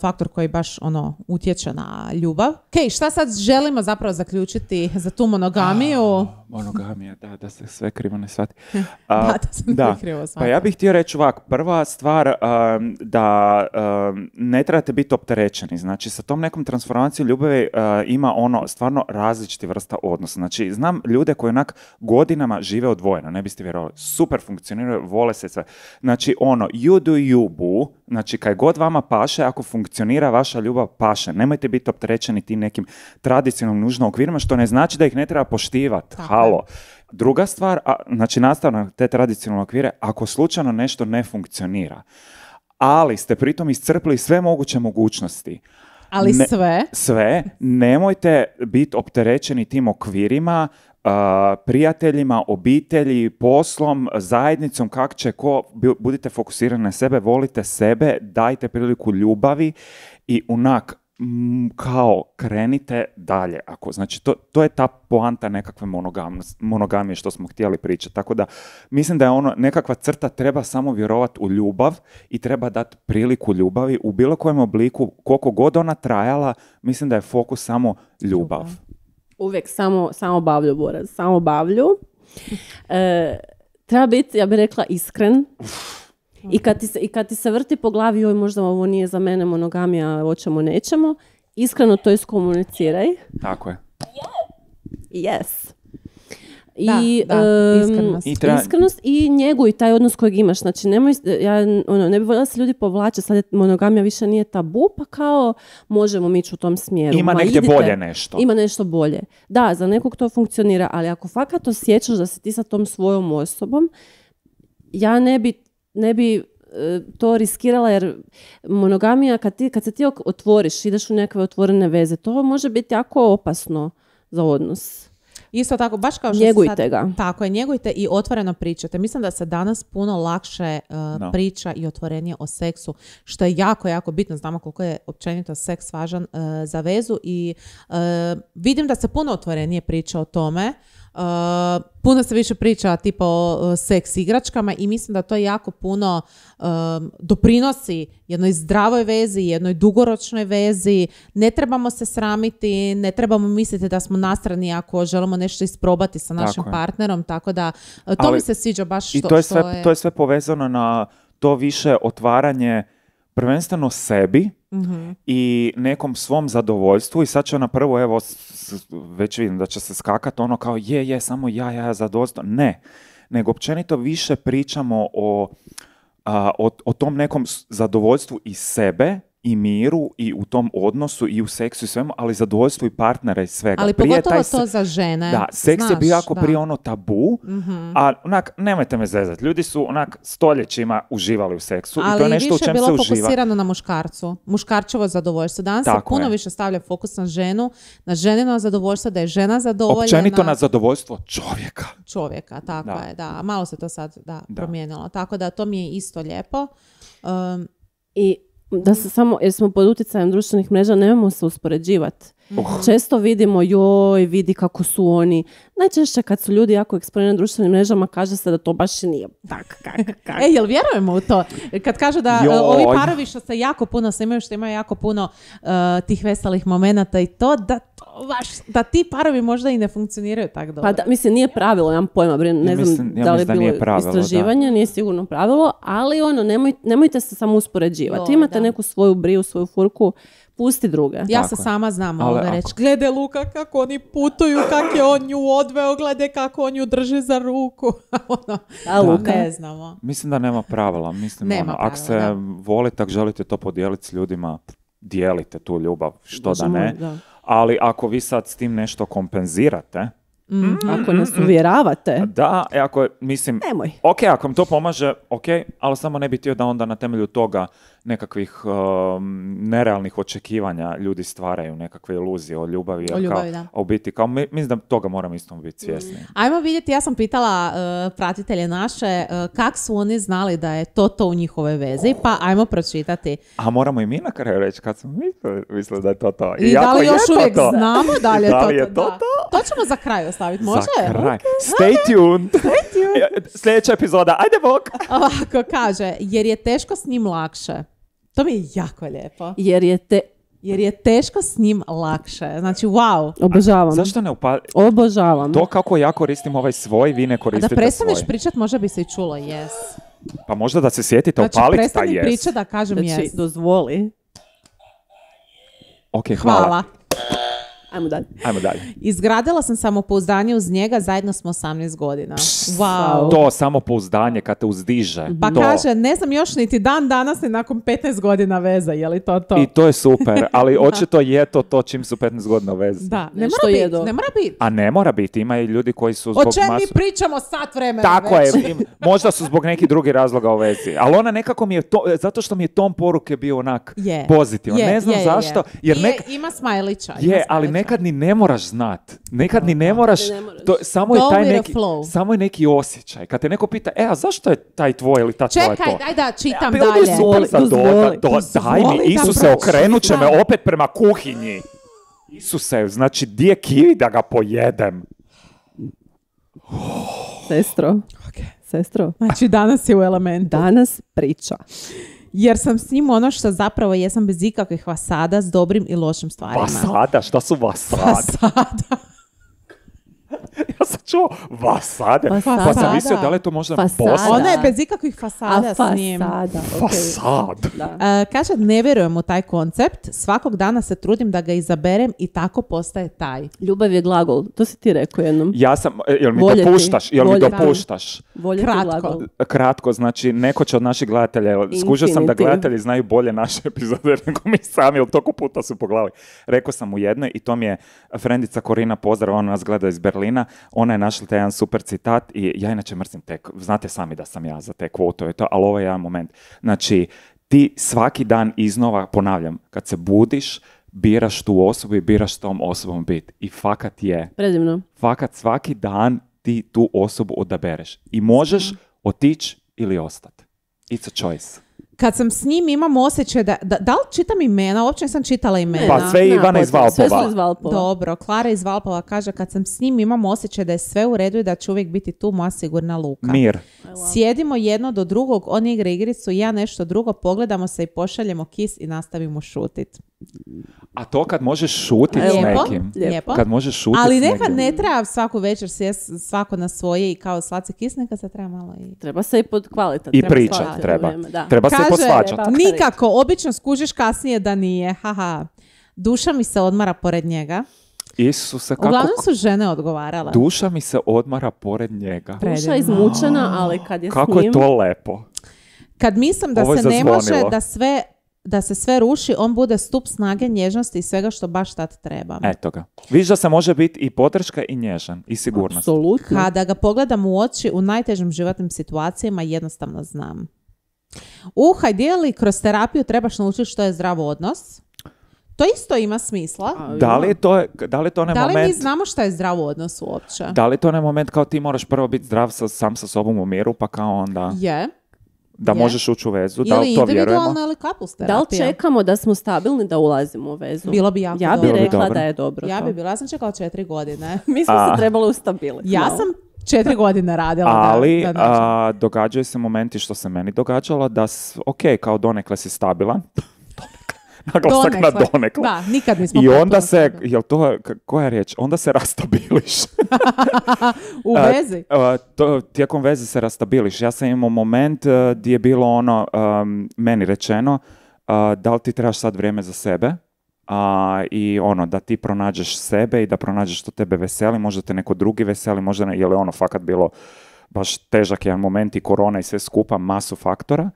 faktor koji baš ono utječe na ljubav. Ok, šta sad želimo zapravo zaključiti za tu monogamiju? Monogamija, da, da se sve krivo ne shvati. Da, A, da se ne da. krivo Pa shvati. ja bih htio reći ovak, prva stvar um, da um, ne trebate biti opterećeni. Znači, sa tom nekom transformacijom ljubavi uh, ima ono stvarno različiti vrsta odnosa. Znači, znam ljude koji onak godinama žive odvojeno, ne biste vjerovali. Super funkcioniraju, vole se sve. Znači, ono, you do you, boo. Znači, kaj god vama paše, ako funkcionira vaša ljubav, paše. Nemojte biti opterećeni tim nekim tradicionalnim nužno okvirima, što ne znači da ih ne treba poštivati. Halo. Druga stvar, a, znači nastavno na te tradicionalne okvire, ako slučajno nešto ne funkcionira, ali ste pritom iscrpili sve moguće mogućnosti, Ali ne- sve, sve, nemojte biti opterećeni tim okvirima, prijateljima, obitelji, poslom, zajednicom, kak će ko, bu- budite fokusirani na sebe, volite sebe, dajte priliku ljubavi i unak, kao krenite dalje. Ako, znači, to, to je ta poanta nekakve monogamije što smo htjeli pričati. Tako da, mislim da je ono, nekakva crta treba samo vjerovati u ljubav i treba dati priliku ljubavi u bilo kojem obliku, koliko god ona trajala, mislim da je fokus samo ljubav. Ljubav. Uvijek samo, samo bavlju, Boraz, samo bavlju. E, treba biti, ja bih rekla, iskren. I kad, ti se, I kad ti se vrti po glavi, joj, možda ovo nije za mene monogamija, hoćemo, nećemo, iskreno to iskomuniciraj. Tako je. Yes. Da, I, da, em, iskrenost. I treba- iskrenost i njeguj taj odnos kojeg imaš. Znači, nemoj, ja ono, ne bih voljela da se ljudi povlače, sad je monogamija više nije tabu, pa kao možemo mi ići u tom smjeru. Ima Ma, negdje idite. bolje nešto. Ima nešto bolje. Da, za nekog to funkcionira, ali ako fakat osjećaš da si ti sa tom svojom osobom, ja ne bi, ne bi e, to riskirala jer monogamija kad, ti, kad se ti otvoriš, ideš u nekakve otvorene veze, to može biti jako opasno za odnos. Isto tako, baš kao što Njegujte sad, ga. Tako je, njegujte i otvoreno pričate. Mislim da se danas puno lakše uh, Da. priča i otvorenije o seksu, što je jako, jako bitno. Znamo koliko je općenito seks važan uh, za vezu i uh, vidim da se puno otvorenije priča o tome. Uh, puno se više priča tipa o seks igračkama i mislim da to jako puno um, doprinosi jednoj zdravoj vezi, jednoj dugoročnoj vezi. Ne trebamo se sramiti, ne trebamo misliti da smo nastrani ako želimo nešto isprobati sa našim Tako je. partnerom, tako da uh, to Ali- mi se sviđa baš što, I to je, što sve, to je sve povezano na to više otvaranje prvenstveno sebi Mhm. i nekom svom zadovoljstvu i sad će ona prvo, evo, već vidim da će se skakat ono kao je, je, samo ja, ja, zadovoljstvo. Ne, nego općenito više pričamo o, a, o, o tom nekom zadovoljstvu i sebe i miru i u tom odnosu i u seksu i svemu, ali zadovoljstvu i partnera i svega. Ali Prije pogotovo taj to se- za žene. Da, seks je znaš, bio jako da. Prije ono tabu, a onak, nemojte me zezati, ljudi su onak stoljećima uživali u seksu i Ali to je nešto u više je čem bilo se uživa. fokusirano na muškarcu. Muškarčevo zadovoljstvo. Danas se puno je. više stavlja fokus na ženu, na ženino zadovoljstvo, da je žena zadovoljena. Općenito na zadovoljstvo čovjeka. čovjeka, tako Da. je, da. Malo se to sad da, Da. promijenilo. Tako da to mi je isto lijepo. Um, I da se samo, jer smo pod utjecajem društvenih mreža, nemojmo se uspoređivati. Često vidimo, joj, vidi kako su oni. Najčešće kad su ljudi jako eksponirani na društvenim mrežama, kaže se da to baš nije tak, kak, kak. E, jel vjerujemo u to? Kad kažu da Joj. e, ovi parovi što se jako puno snimaju, što imaju jako puno e, tih veselih momenata i to, da, to baš, da ti parovi možda i ne funkcioniraju tako dobro. Pa da, mislim, nije pravilo, nemam pojma, ne Ja znam mislim- ja da li je da bilo nije pravilo, istraživanje, nije sigurno pravilo, ali ono, nemoj, nemojte se samo uspoređivati. Imate da. neku svoju briju, svoju furku, pusti druge. Ja se sama znam Ali ovoga ako- reći. Glede Luka kako oni putuju, kako je on nju odveo, glede kako on nju drži za ruku. ono, A, Luka? ne znamo. Mislim da nema pravila. Mislim, Nema ono, ako se pravila, volite, ako želite to podijeliti s ljudima, dijelite tu ljubav, što da ne. da. Ali ako vi sad s tim nešto kompenzirate, Ako nas uvjeravate, da, e, ako, mislim, nemoj. ok, ako vam to pomaže, ok, ali samo ne bi htio da onda na temelju toga nekakvih um, nerealnih očekivanja ljudi stvaraju nekakve iluzije o ljubavi. O ljubavi, kao, da. A u biti, kao, mi- mislim da toga moramo isto biti svjesni. Ajmo vidjeti, ja sam pitala e, pratitelje naše e, kak su oni znali da je to to u njihovoj vezi, pa ajmo pročitati. A moramo i mi na kraju reći kad smo mislili, mislili da je to to. I da ako li još to uvijek to, znamo da li je, Da to, li je to, to da. to? To ćemo za kraj ostaviti, može? Za kraj. Stay tuned. Sljedeća epizoda. Ajde bok. Ovako kaže, jer je teško s njim lakše. To mi je jako lijepo. Jer je te... Jer je teško s njim lakše. Znači, wow. Obožavam. Zašto ne upa... Obožavam. To kako ja koristim ovaj svoj, vi ne A da koristite prestaneš svoj. pričat, možda bi se i čulo yes. Pa možda da se sjetite Znači, upaliti taj prestani jes. pričat da kažem Znači, yes. dozvoli. Ok, hvala. Hvala. Ajmo dalje. Ajmo dalje. Izgradila sam samopouzdanje uz njega, zajedno smo 18 godina. Wow. To samopouzdanje kad te uzdiže. Pa to. kaže, ne znam još niti dan danas ni nakon 15 godina veza, je li to to? I to je super, ali očito je to to čim su 15 godina u vezi. Da, ne Nešto mora je biti, do- ne mora biti. A ne mora biti, ima i ljudi koji su zbog O čem mi pričamo sat vremena Tako već? je, im- možda su zbog nekih drugih razloga u vezi. Ali ona nekako mi je to, zato što mi je tom poruke bio onak Je. pozitivan. Je, ne znam je, je, zašto, je. jer I nek... ima smajlića. ima Je, ali smajlića. Nekad ni ne moraš znat. Nekad ni ne moraš, ne moraš. to, samo je taj neki, samo je neki osjećaj. Kad te neko pita, e, a zašto je taj tvoj ili ta tvoja to? Čekaj, daj da čitam Bilo bi dalje. super za Dozvoli, doda- do- daj mi, da Isuse, okrenut će me opet prema kuhinji. Isuse, znači, di je kivi da ga pojedem? Sestro. Sestro. Znači, danas je u elementu. Danas priča. Jer sam s njim ono što zapravo jesam bez ikakvih fasada s dobrim i lošim stvarima. Vasada, šta su vasade? Fasada. ja sam čuo vasade. Fasada. Pa sam mislio da li je to možda Fasada. Bosna? Ona je bez ikakvih fasada A s njim. fasada. ok. Fasad. Da. E, kaže, ne vjerujem u taj koncept, svakog dana se trudim da ga izaberem i tako postaje taj. Ljubav je glagol. To si ti rekao jednom. Ja sam, e, jel mi Voljeti. dopuštaš? Jel mi Voljeti. dopuštaš? Voljeti Kratko. glagol. Kratko, znači, neko će od naših gledatelja, skužio sam da gledatelji znaju bolje naše epizode nego mi sami, jer toliko puta su pogledali. Rekao sam u jednoj i to mi je frendica Korina, pozdrav, ona nas gleda iz Berlina, ona je našla taj jedan super citat i ja inače mrzim te, znate sami da sam ja za te kvotove, to, ali ovo je jedan moment. Znači, ti svaki dan iznova, ponavljam, kad se budiš, biraš tu osobu i biraš tom osobom biti. I fakat je Predivno. fakat svaki dan ti tu osobu odabereš. I možeš otići ili ostati. It's a choice. Kad sam s njim imam osjećaj da, da, da li čitam imena, uopće nisam čitala imena. Pa sve Na, Ivana iz Valpova. su iz Valpova. Dobro, Klara iz Valpova kaže kad sam s njim imam osjećaj da je sve u redu i da će uvijek biti tu moja sigurna luka. Mir. Sjedimo jedno do drugog, on igra igricu, ja nešto drugo, pogledamo se i pošaljemo kis i nastavimo šutit. A to kad možeš šutiti s nekim. lijepo. Kad možeš šutiti Ali nekad ne treba svaku večer sjest svako na svoje i kao slaci kis, nekad se treba malo i... Treba se i pod kvalitet. I treba pričat shvatiti treba. Treba se posvađati. Nikako, obično skužiš kasnije da nije, haha. Duša mi se odmara pored njega. Isuse, kako... Uglavnom su žene odgovarale. Duša mi se odmara pored njega. Duša izmučena, ali kad je Kako s njim... je to lepo. Kad mislim da Ovo se ne može, da sve da se sve ruši, on bude stup snage, nježnosti i svega što baš tad treba. Eto ga. Vidiš da se može biti i podrška i nježan. I sigurnost. Apsolutno. Kada ga pogledam u oči u najtežim životnim situacijama, jednostavno znam. Uh, hajde li kroz terapiju trebaš naučiti što je zdrav odnos? To isto ima smisla. Da li je to, da li to onaj da li mi moment... znamo što je zdrav odnos uopće? Da li to onaj moment kao ti moraš prvo biti zdrav sa, sam sa sobom u miru, pa kao onda... Je. da Je. možeš ući u vezu, da li to vjerujemo? ili Da li čekamo da smo stabilni da ulazimo u vezu? Bilo bi jako Ja bi dobro. Bi rekla dobro. da je dobro Ja to. bi bila, ja sam čekala četiri godine. Mi smo A. se trebali ustabiliti. Ja malo. sam četiri godine radila. Ali da, da a, događaju se momenti što se meni događalo da, s, ok, kao donekle si stabilan. Naglasak na Donekle. donekle. Da, nikad nismo I onda se, jel to, koja je riječ? Onda se rastabiliš. U vezi. a, to, tijekom veze se rastabiliš. Ja sam imao moment a, gdje je bilo ono, um, meni rečeno, a, da li ti trebaš sad vrijeme za sebe? A, I ono, da ti pronađeš sebe i da pronađeš što tebe veseli, možda te neko drugi veseli, možda ne, jer je ono fakat bilo baš težak jedan moment i korona i sve skupa, masu faktora.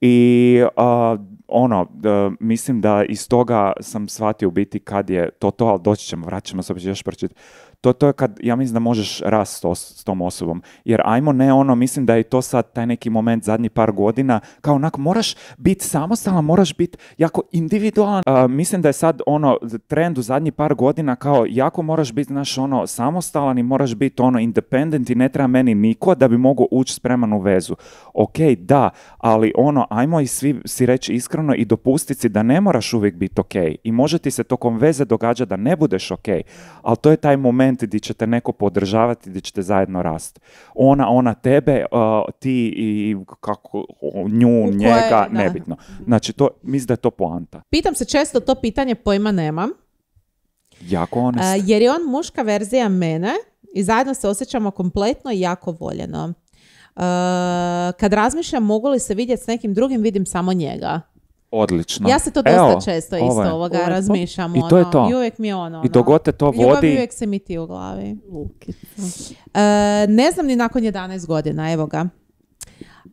I a, ono, da, mislim da iz toga sam shvatio u biti kad je to to, ali doći ćemo, vraćamo se opet još pročitati. To, to je kad, ja mislim da možeš rast s, s tom osobom. Jer ajmo ne ono, mislim da je to sad taj neki moment zadnji par godina, kao onako moraš biti samostalan, moraš biti jako individualan. A, mislim da je sad ono trend u zadnji par godina kao jako moraš biti, znaš, ono, samostalan i moraš biti ono independent i ne treba meni niko da bi mogao ući spreman u vezu. Ok, da, ali ono, ajmo i svi si reći iskreno i dopustiti da ne moraš uvijek biti ok. I može ti se tokom veze događa da ne budeš ok, ali to je taj moment gdje će te neko podržavati, gdje ćete zajedno rast. Ona, ona tebe, uh, ti i kako, nju, koje- njega, da. nebitno. Znači, to, mislim da je to poanta. Pitam se često to pitanje pojma nemam. Jako honest. E, jer je on muška verzija mene i zajedno se osjećamo kompletno i jako voljeno. E, kad razmišljam mogu li se vidjeti s nekim drugim, vidim samo njega. Odlično. Ja se to dosta Evo, često isto je. ovoga Lepo. razmišljam. I to je ono, to. I uvijek mi je ono. I dok god te to Ljubav vodi, i uvijek se mi ti u glavi. E, ne znam ni nakon 11 godina, evo ga.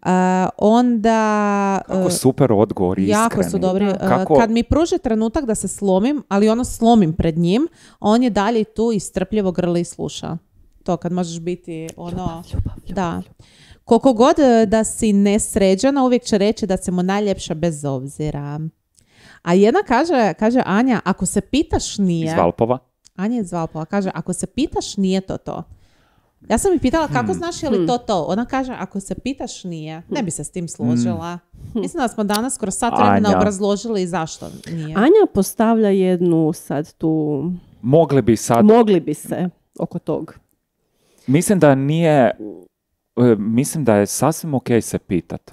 E, onda... kako e, super odgovor i Jako iskreni. su dobri. E, Kako, Kad mi pruži trenutak da se slomim, ali ono slomim pred njim, on je dalje tu i strpljivo grli i sluša. To kad možeš biti ono... Da. Koliko god e, da si nesređena, uvijek će reći da si mu najljepša bez obzira. A jedna kaže, kaže Anja, ako se pitaš nije... iz Valpova. Anja iz Valpova kaže, ako se pitaš nije to to. Ja sam ih pitala kako Hmm. znaš je li to to. Ona kaže, ako se pitaš nije. Ne bi se s tim složila. Mislim da smo danas kroz sat vremena Hmm. Obrazložili zašto nije. Anja postavlja jednu sad tu... Mogli bi sad, Mogli bi se oko tog. mislim da nije, mislim da je sasvim ok se pitat.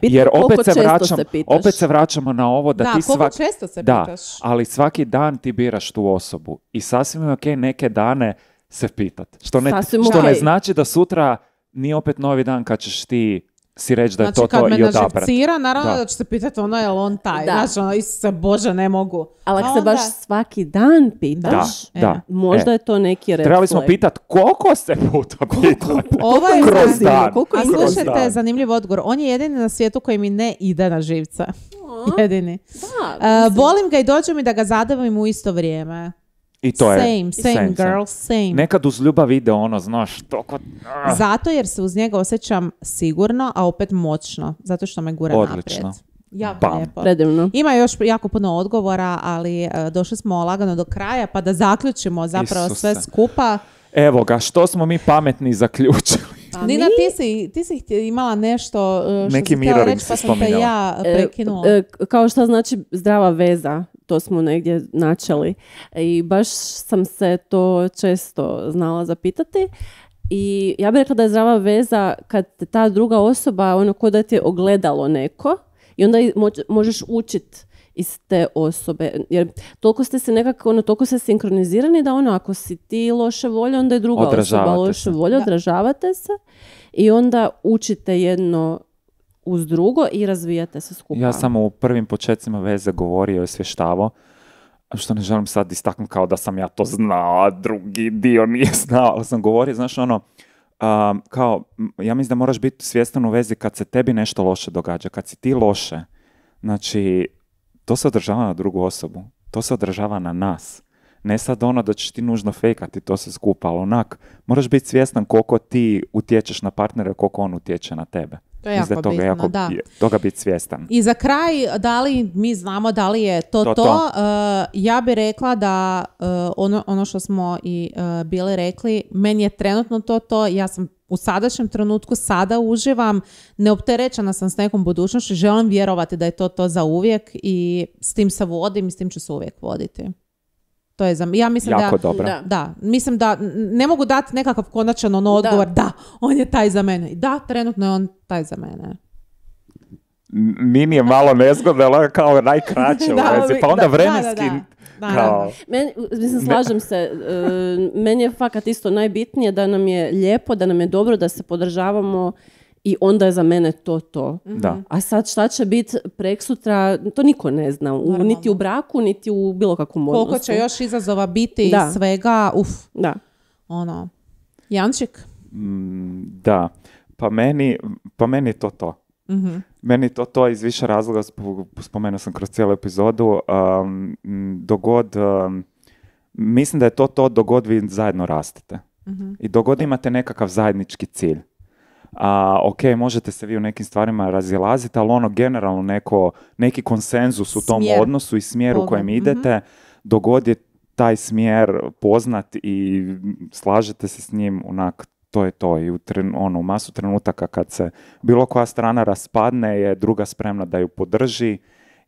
Bitno Jer opet se, vraćam, se pitaš. opet se vraćamo na ovo da, Da, ti svak... često se Da, pitaš. ali svaki dan ti biraš tu osobu. I sasvim je ok neke dane se pitat. Što ne, Sasvim što ne ok. znači da sutra nije opet novi dan kad ćeš ti si reći da je Znači to kad to me i odabrat. naživcira, naravno Da. da. će se pitati ono je li on taj. Da. Znači ono, Isuse Bože, ne mogu. Ali ako se baš svaki dan pitaš, Da, da. možda E, je to neki red Trebali smo flag. pitat koliko se puta pitat. Ovo je Kroz dan. Koliko A slušajte, zanimljiv odgovor. On je jedini na svijetu koji mi ne ide na živce. Jedini. Da, E, volim ga i dođe mi da ga zadavim u isto vrijeme. I to je. same, same, girl, same. Nekad uz ljubav ide ono, znaš, toko... ah. Zato jer se uz njega osjećam sigurno, a opet moćno. Zato što me gura Odlično. naprijed. Jako Bam. lijepo. Predivno. Ima još jako puno odgovora, ali e, došli smo lagano do kraja, pa da zaključimo zapravo Isuse. sve skupa. Evo ga, što smo mi pametni zaključili. A Nina, mi- ti si, ti si imala nešto e, što Neki si reći, pa sam te spominjala. ja E, prekinula. e, kao što znači zdrava veza, to smo negdje načeli. I baš sam se to često znala zapitati. I ja bih rekla da je zdrava veza kad te ta druga osoba, ono ko da ti je ogledalo neko i onda možeš učit iz te osobe. Jer toliko ste se nekako, ono, toliko ste sinkronizirani da ono, ako si ti loše volje, onda je druga osoba loše se. volje, Da. odražavate se i onda učite jedno uz drugo i razvijate se skupa. Ja sam u prvim početcima veze govorio i osvještavao, što ne želim sad istaknuti kao da sam ja to znao, a drugi dio nije znao, ali sam govorio, znaš ono, um, kao, ja mislim da moraš biti svjestan u vezi kad se tebi nešto loše događa, kad si ti loše, znači, to se održava na drugu osobu, to se održava na nas. Ne sad ono da ćeš ti nužno fejkati to se skupa, ali onak, moraš biti svjestan koliko ti utječeš na partnera, koliko on utječe na tebe. To je jako toga bitno, jako da. toga biti svjestan. I za kraj, da li mi znamo da li je to to, To, to. Uh, ja bi rekla da uh, ono, ono što smo i uh, bili rekli, meni je trenutno to to, ja sam u sadašnjem trenutku sada uživam, neopterećena sam s nekom budućnošću, želim vjerovati da je to to za uvijek i s tim se vodim i s tim ću se uvijek voditi. To je za, ja mislim Jako da, dobro. Da. da, mislim da ne mogu dati nekakav konačan ono odgovor, da, on je taj za mene. I Da, trenutno je on taj za mene. Mini je malo nezgodno, ali kao najkraće u Da, vezi, pa da, onda da, vremenski da, da. Da, kao... Meni, mislim, slažem se. e, meni je fakat isto najbitnije da nam je lijepo, da nam je dobro, da se podržavamo i onda je za mene to to. Da. A sad šta će biti preksutra, to niko ne zna. U, niti u braku, niti u bilo kakvom odnosu. Koliko će još izazova biti Da. i svega, uf, Da. ono. Jančik? Mm, Da, pa meni, pa meni je to to. Mhm. Meni je to to iz više razloga, spo- spomenuo sam kroz cijelu epizodu, um, dogod, um, mislim da je to to dogod vi zajedno rastete. Mhm. I dogod imate nekakav zajednički cilj. A, ok, možete se vi u nekim stvarima razilaziti, ali ono generalno neko, neki konsenzus u tom Smjer. odnosu i smjeru u kojem Pogled, idete, dogod je taj smjer poznat i slažete se s njim, onak, to je to. I u, tren, ono, u masu trenutaka kad se bilo koja strana raspadne, je druga spremna da ju podrži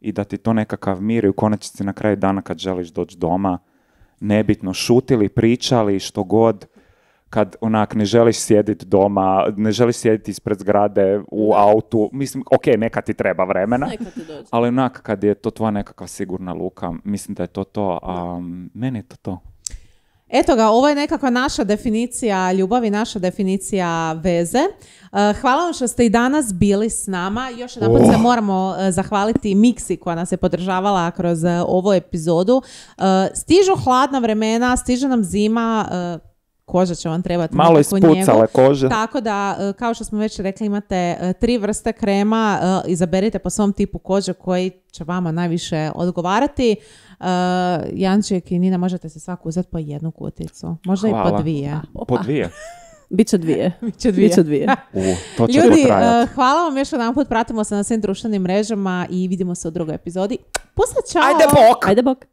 i da ti to nekakav mir i u konačnici na kraju dana kad želiš doći doma, nebitno šutili, pričali, što god, kad onak ne želiš sjediti doma, ne želiš sjediti ispred zgrade u autu, mislim, ok, neka ti treba vremena, Neka ti dođe. ali onak kad je to tvoja nekakva sigurna luka, mislim da je to to, a meni je to to. Eto ga, ovo je nekakva naša definicija ljubavi, naša definicija veze. Uh, Hvala vam što ste i danas bili s nama. Još jedan se moramo uh, zahvaliti Miksi koja nas je podržavala kroz uh, ovu epizodu. Stižu hladna vremena, stiže nam zima, koža će vam trebati Malo ispucale kože. Tako da, e, kao što smo već rekli, imate e, tri vrste krema, e, izaberite po svom tipu kože koji će vama najviše odgovarati. E, Janček i Nina, možete se svako uzeti po jednu kuticu, možda i po dvije. Po dvije. Biće dvije. Biće dvije. Biće dvije. U, to će Ljudi, e, hvala vam još jedan put, pratimo se na svim društvenim mrežama i vidimo se u drugoj epizodi. Pusa, čao! Ajde bok! Ajde bok.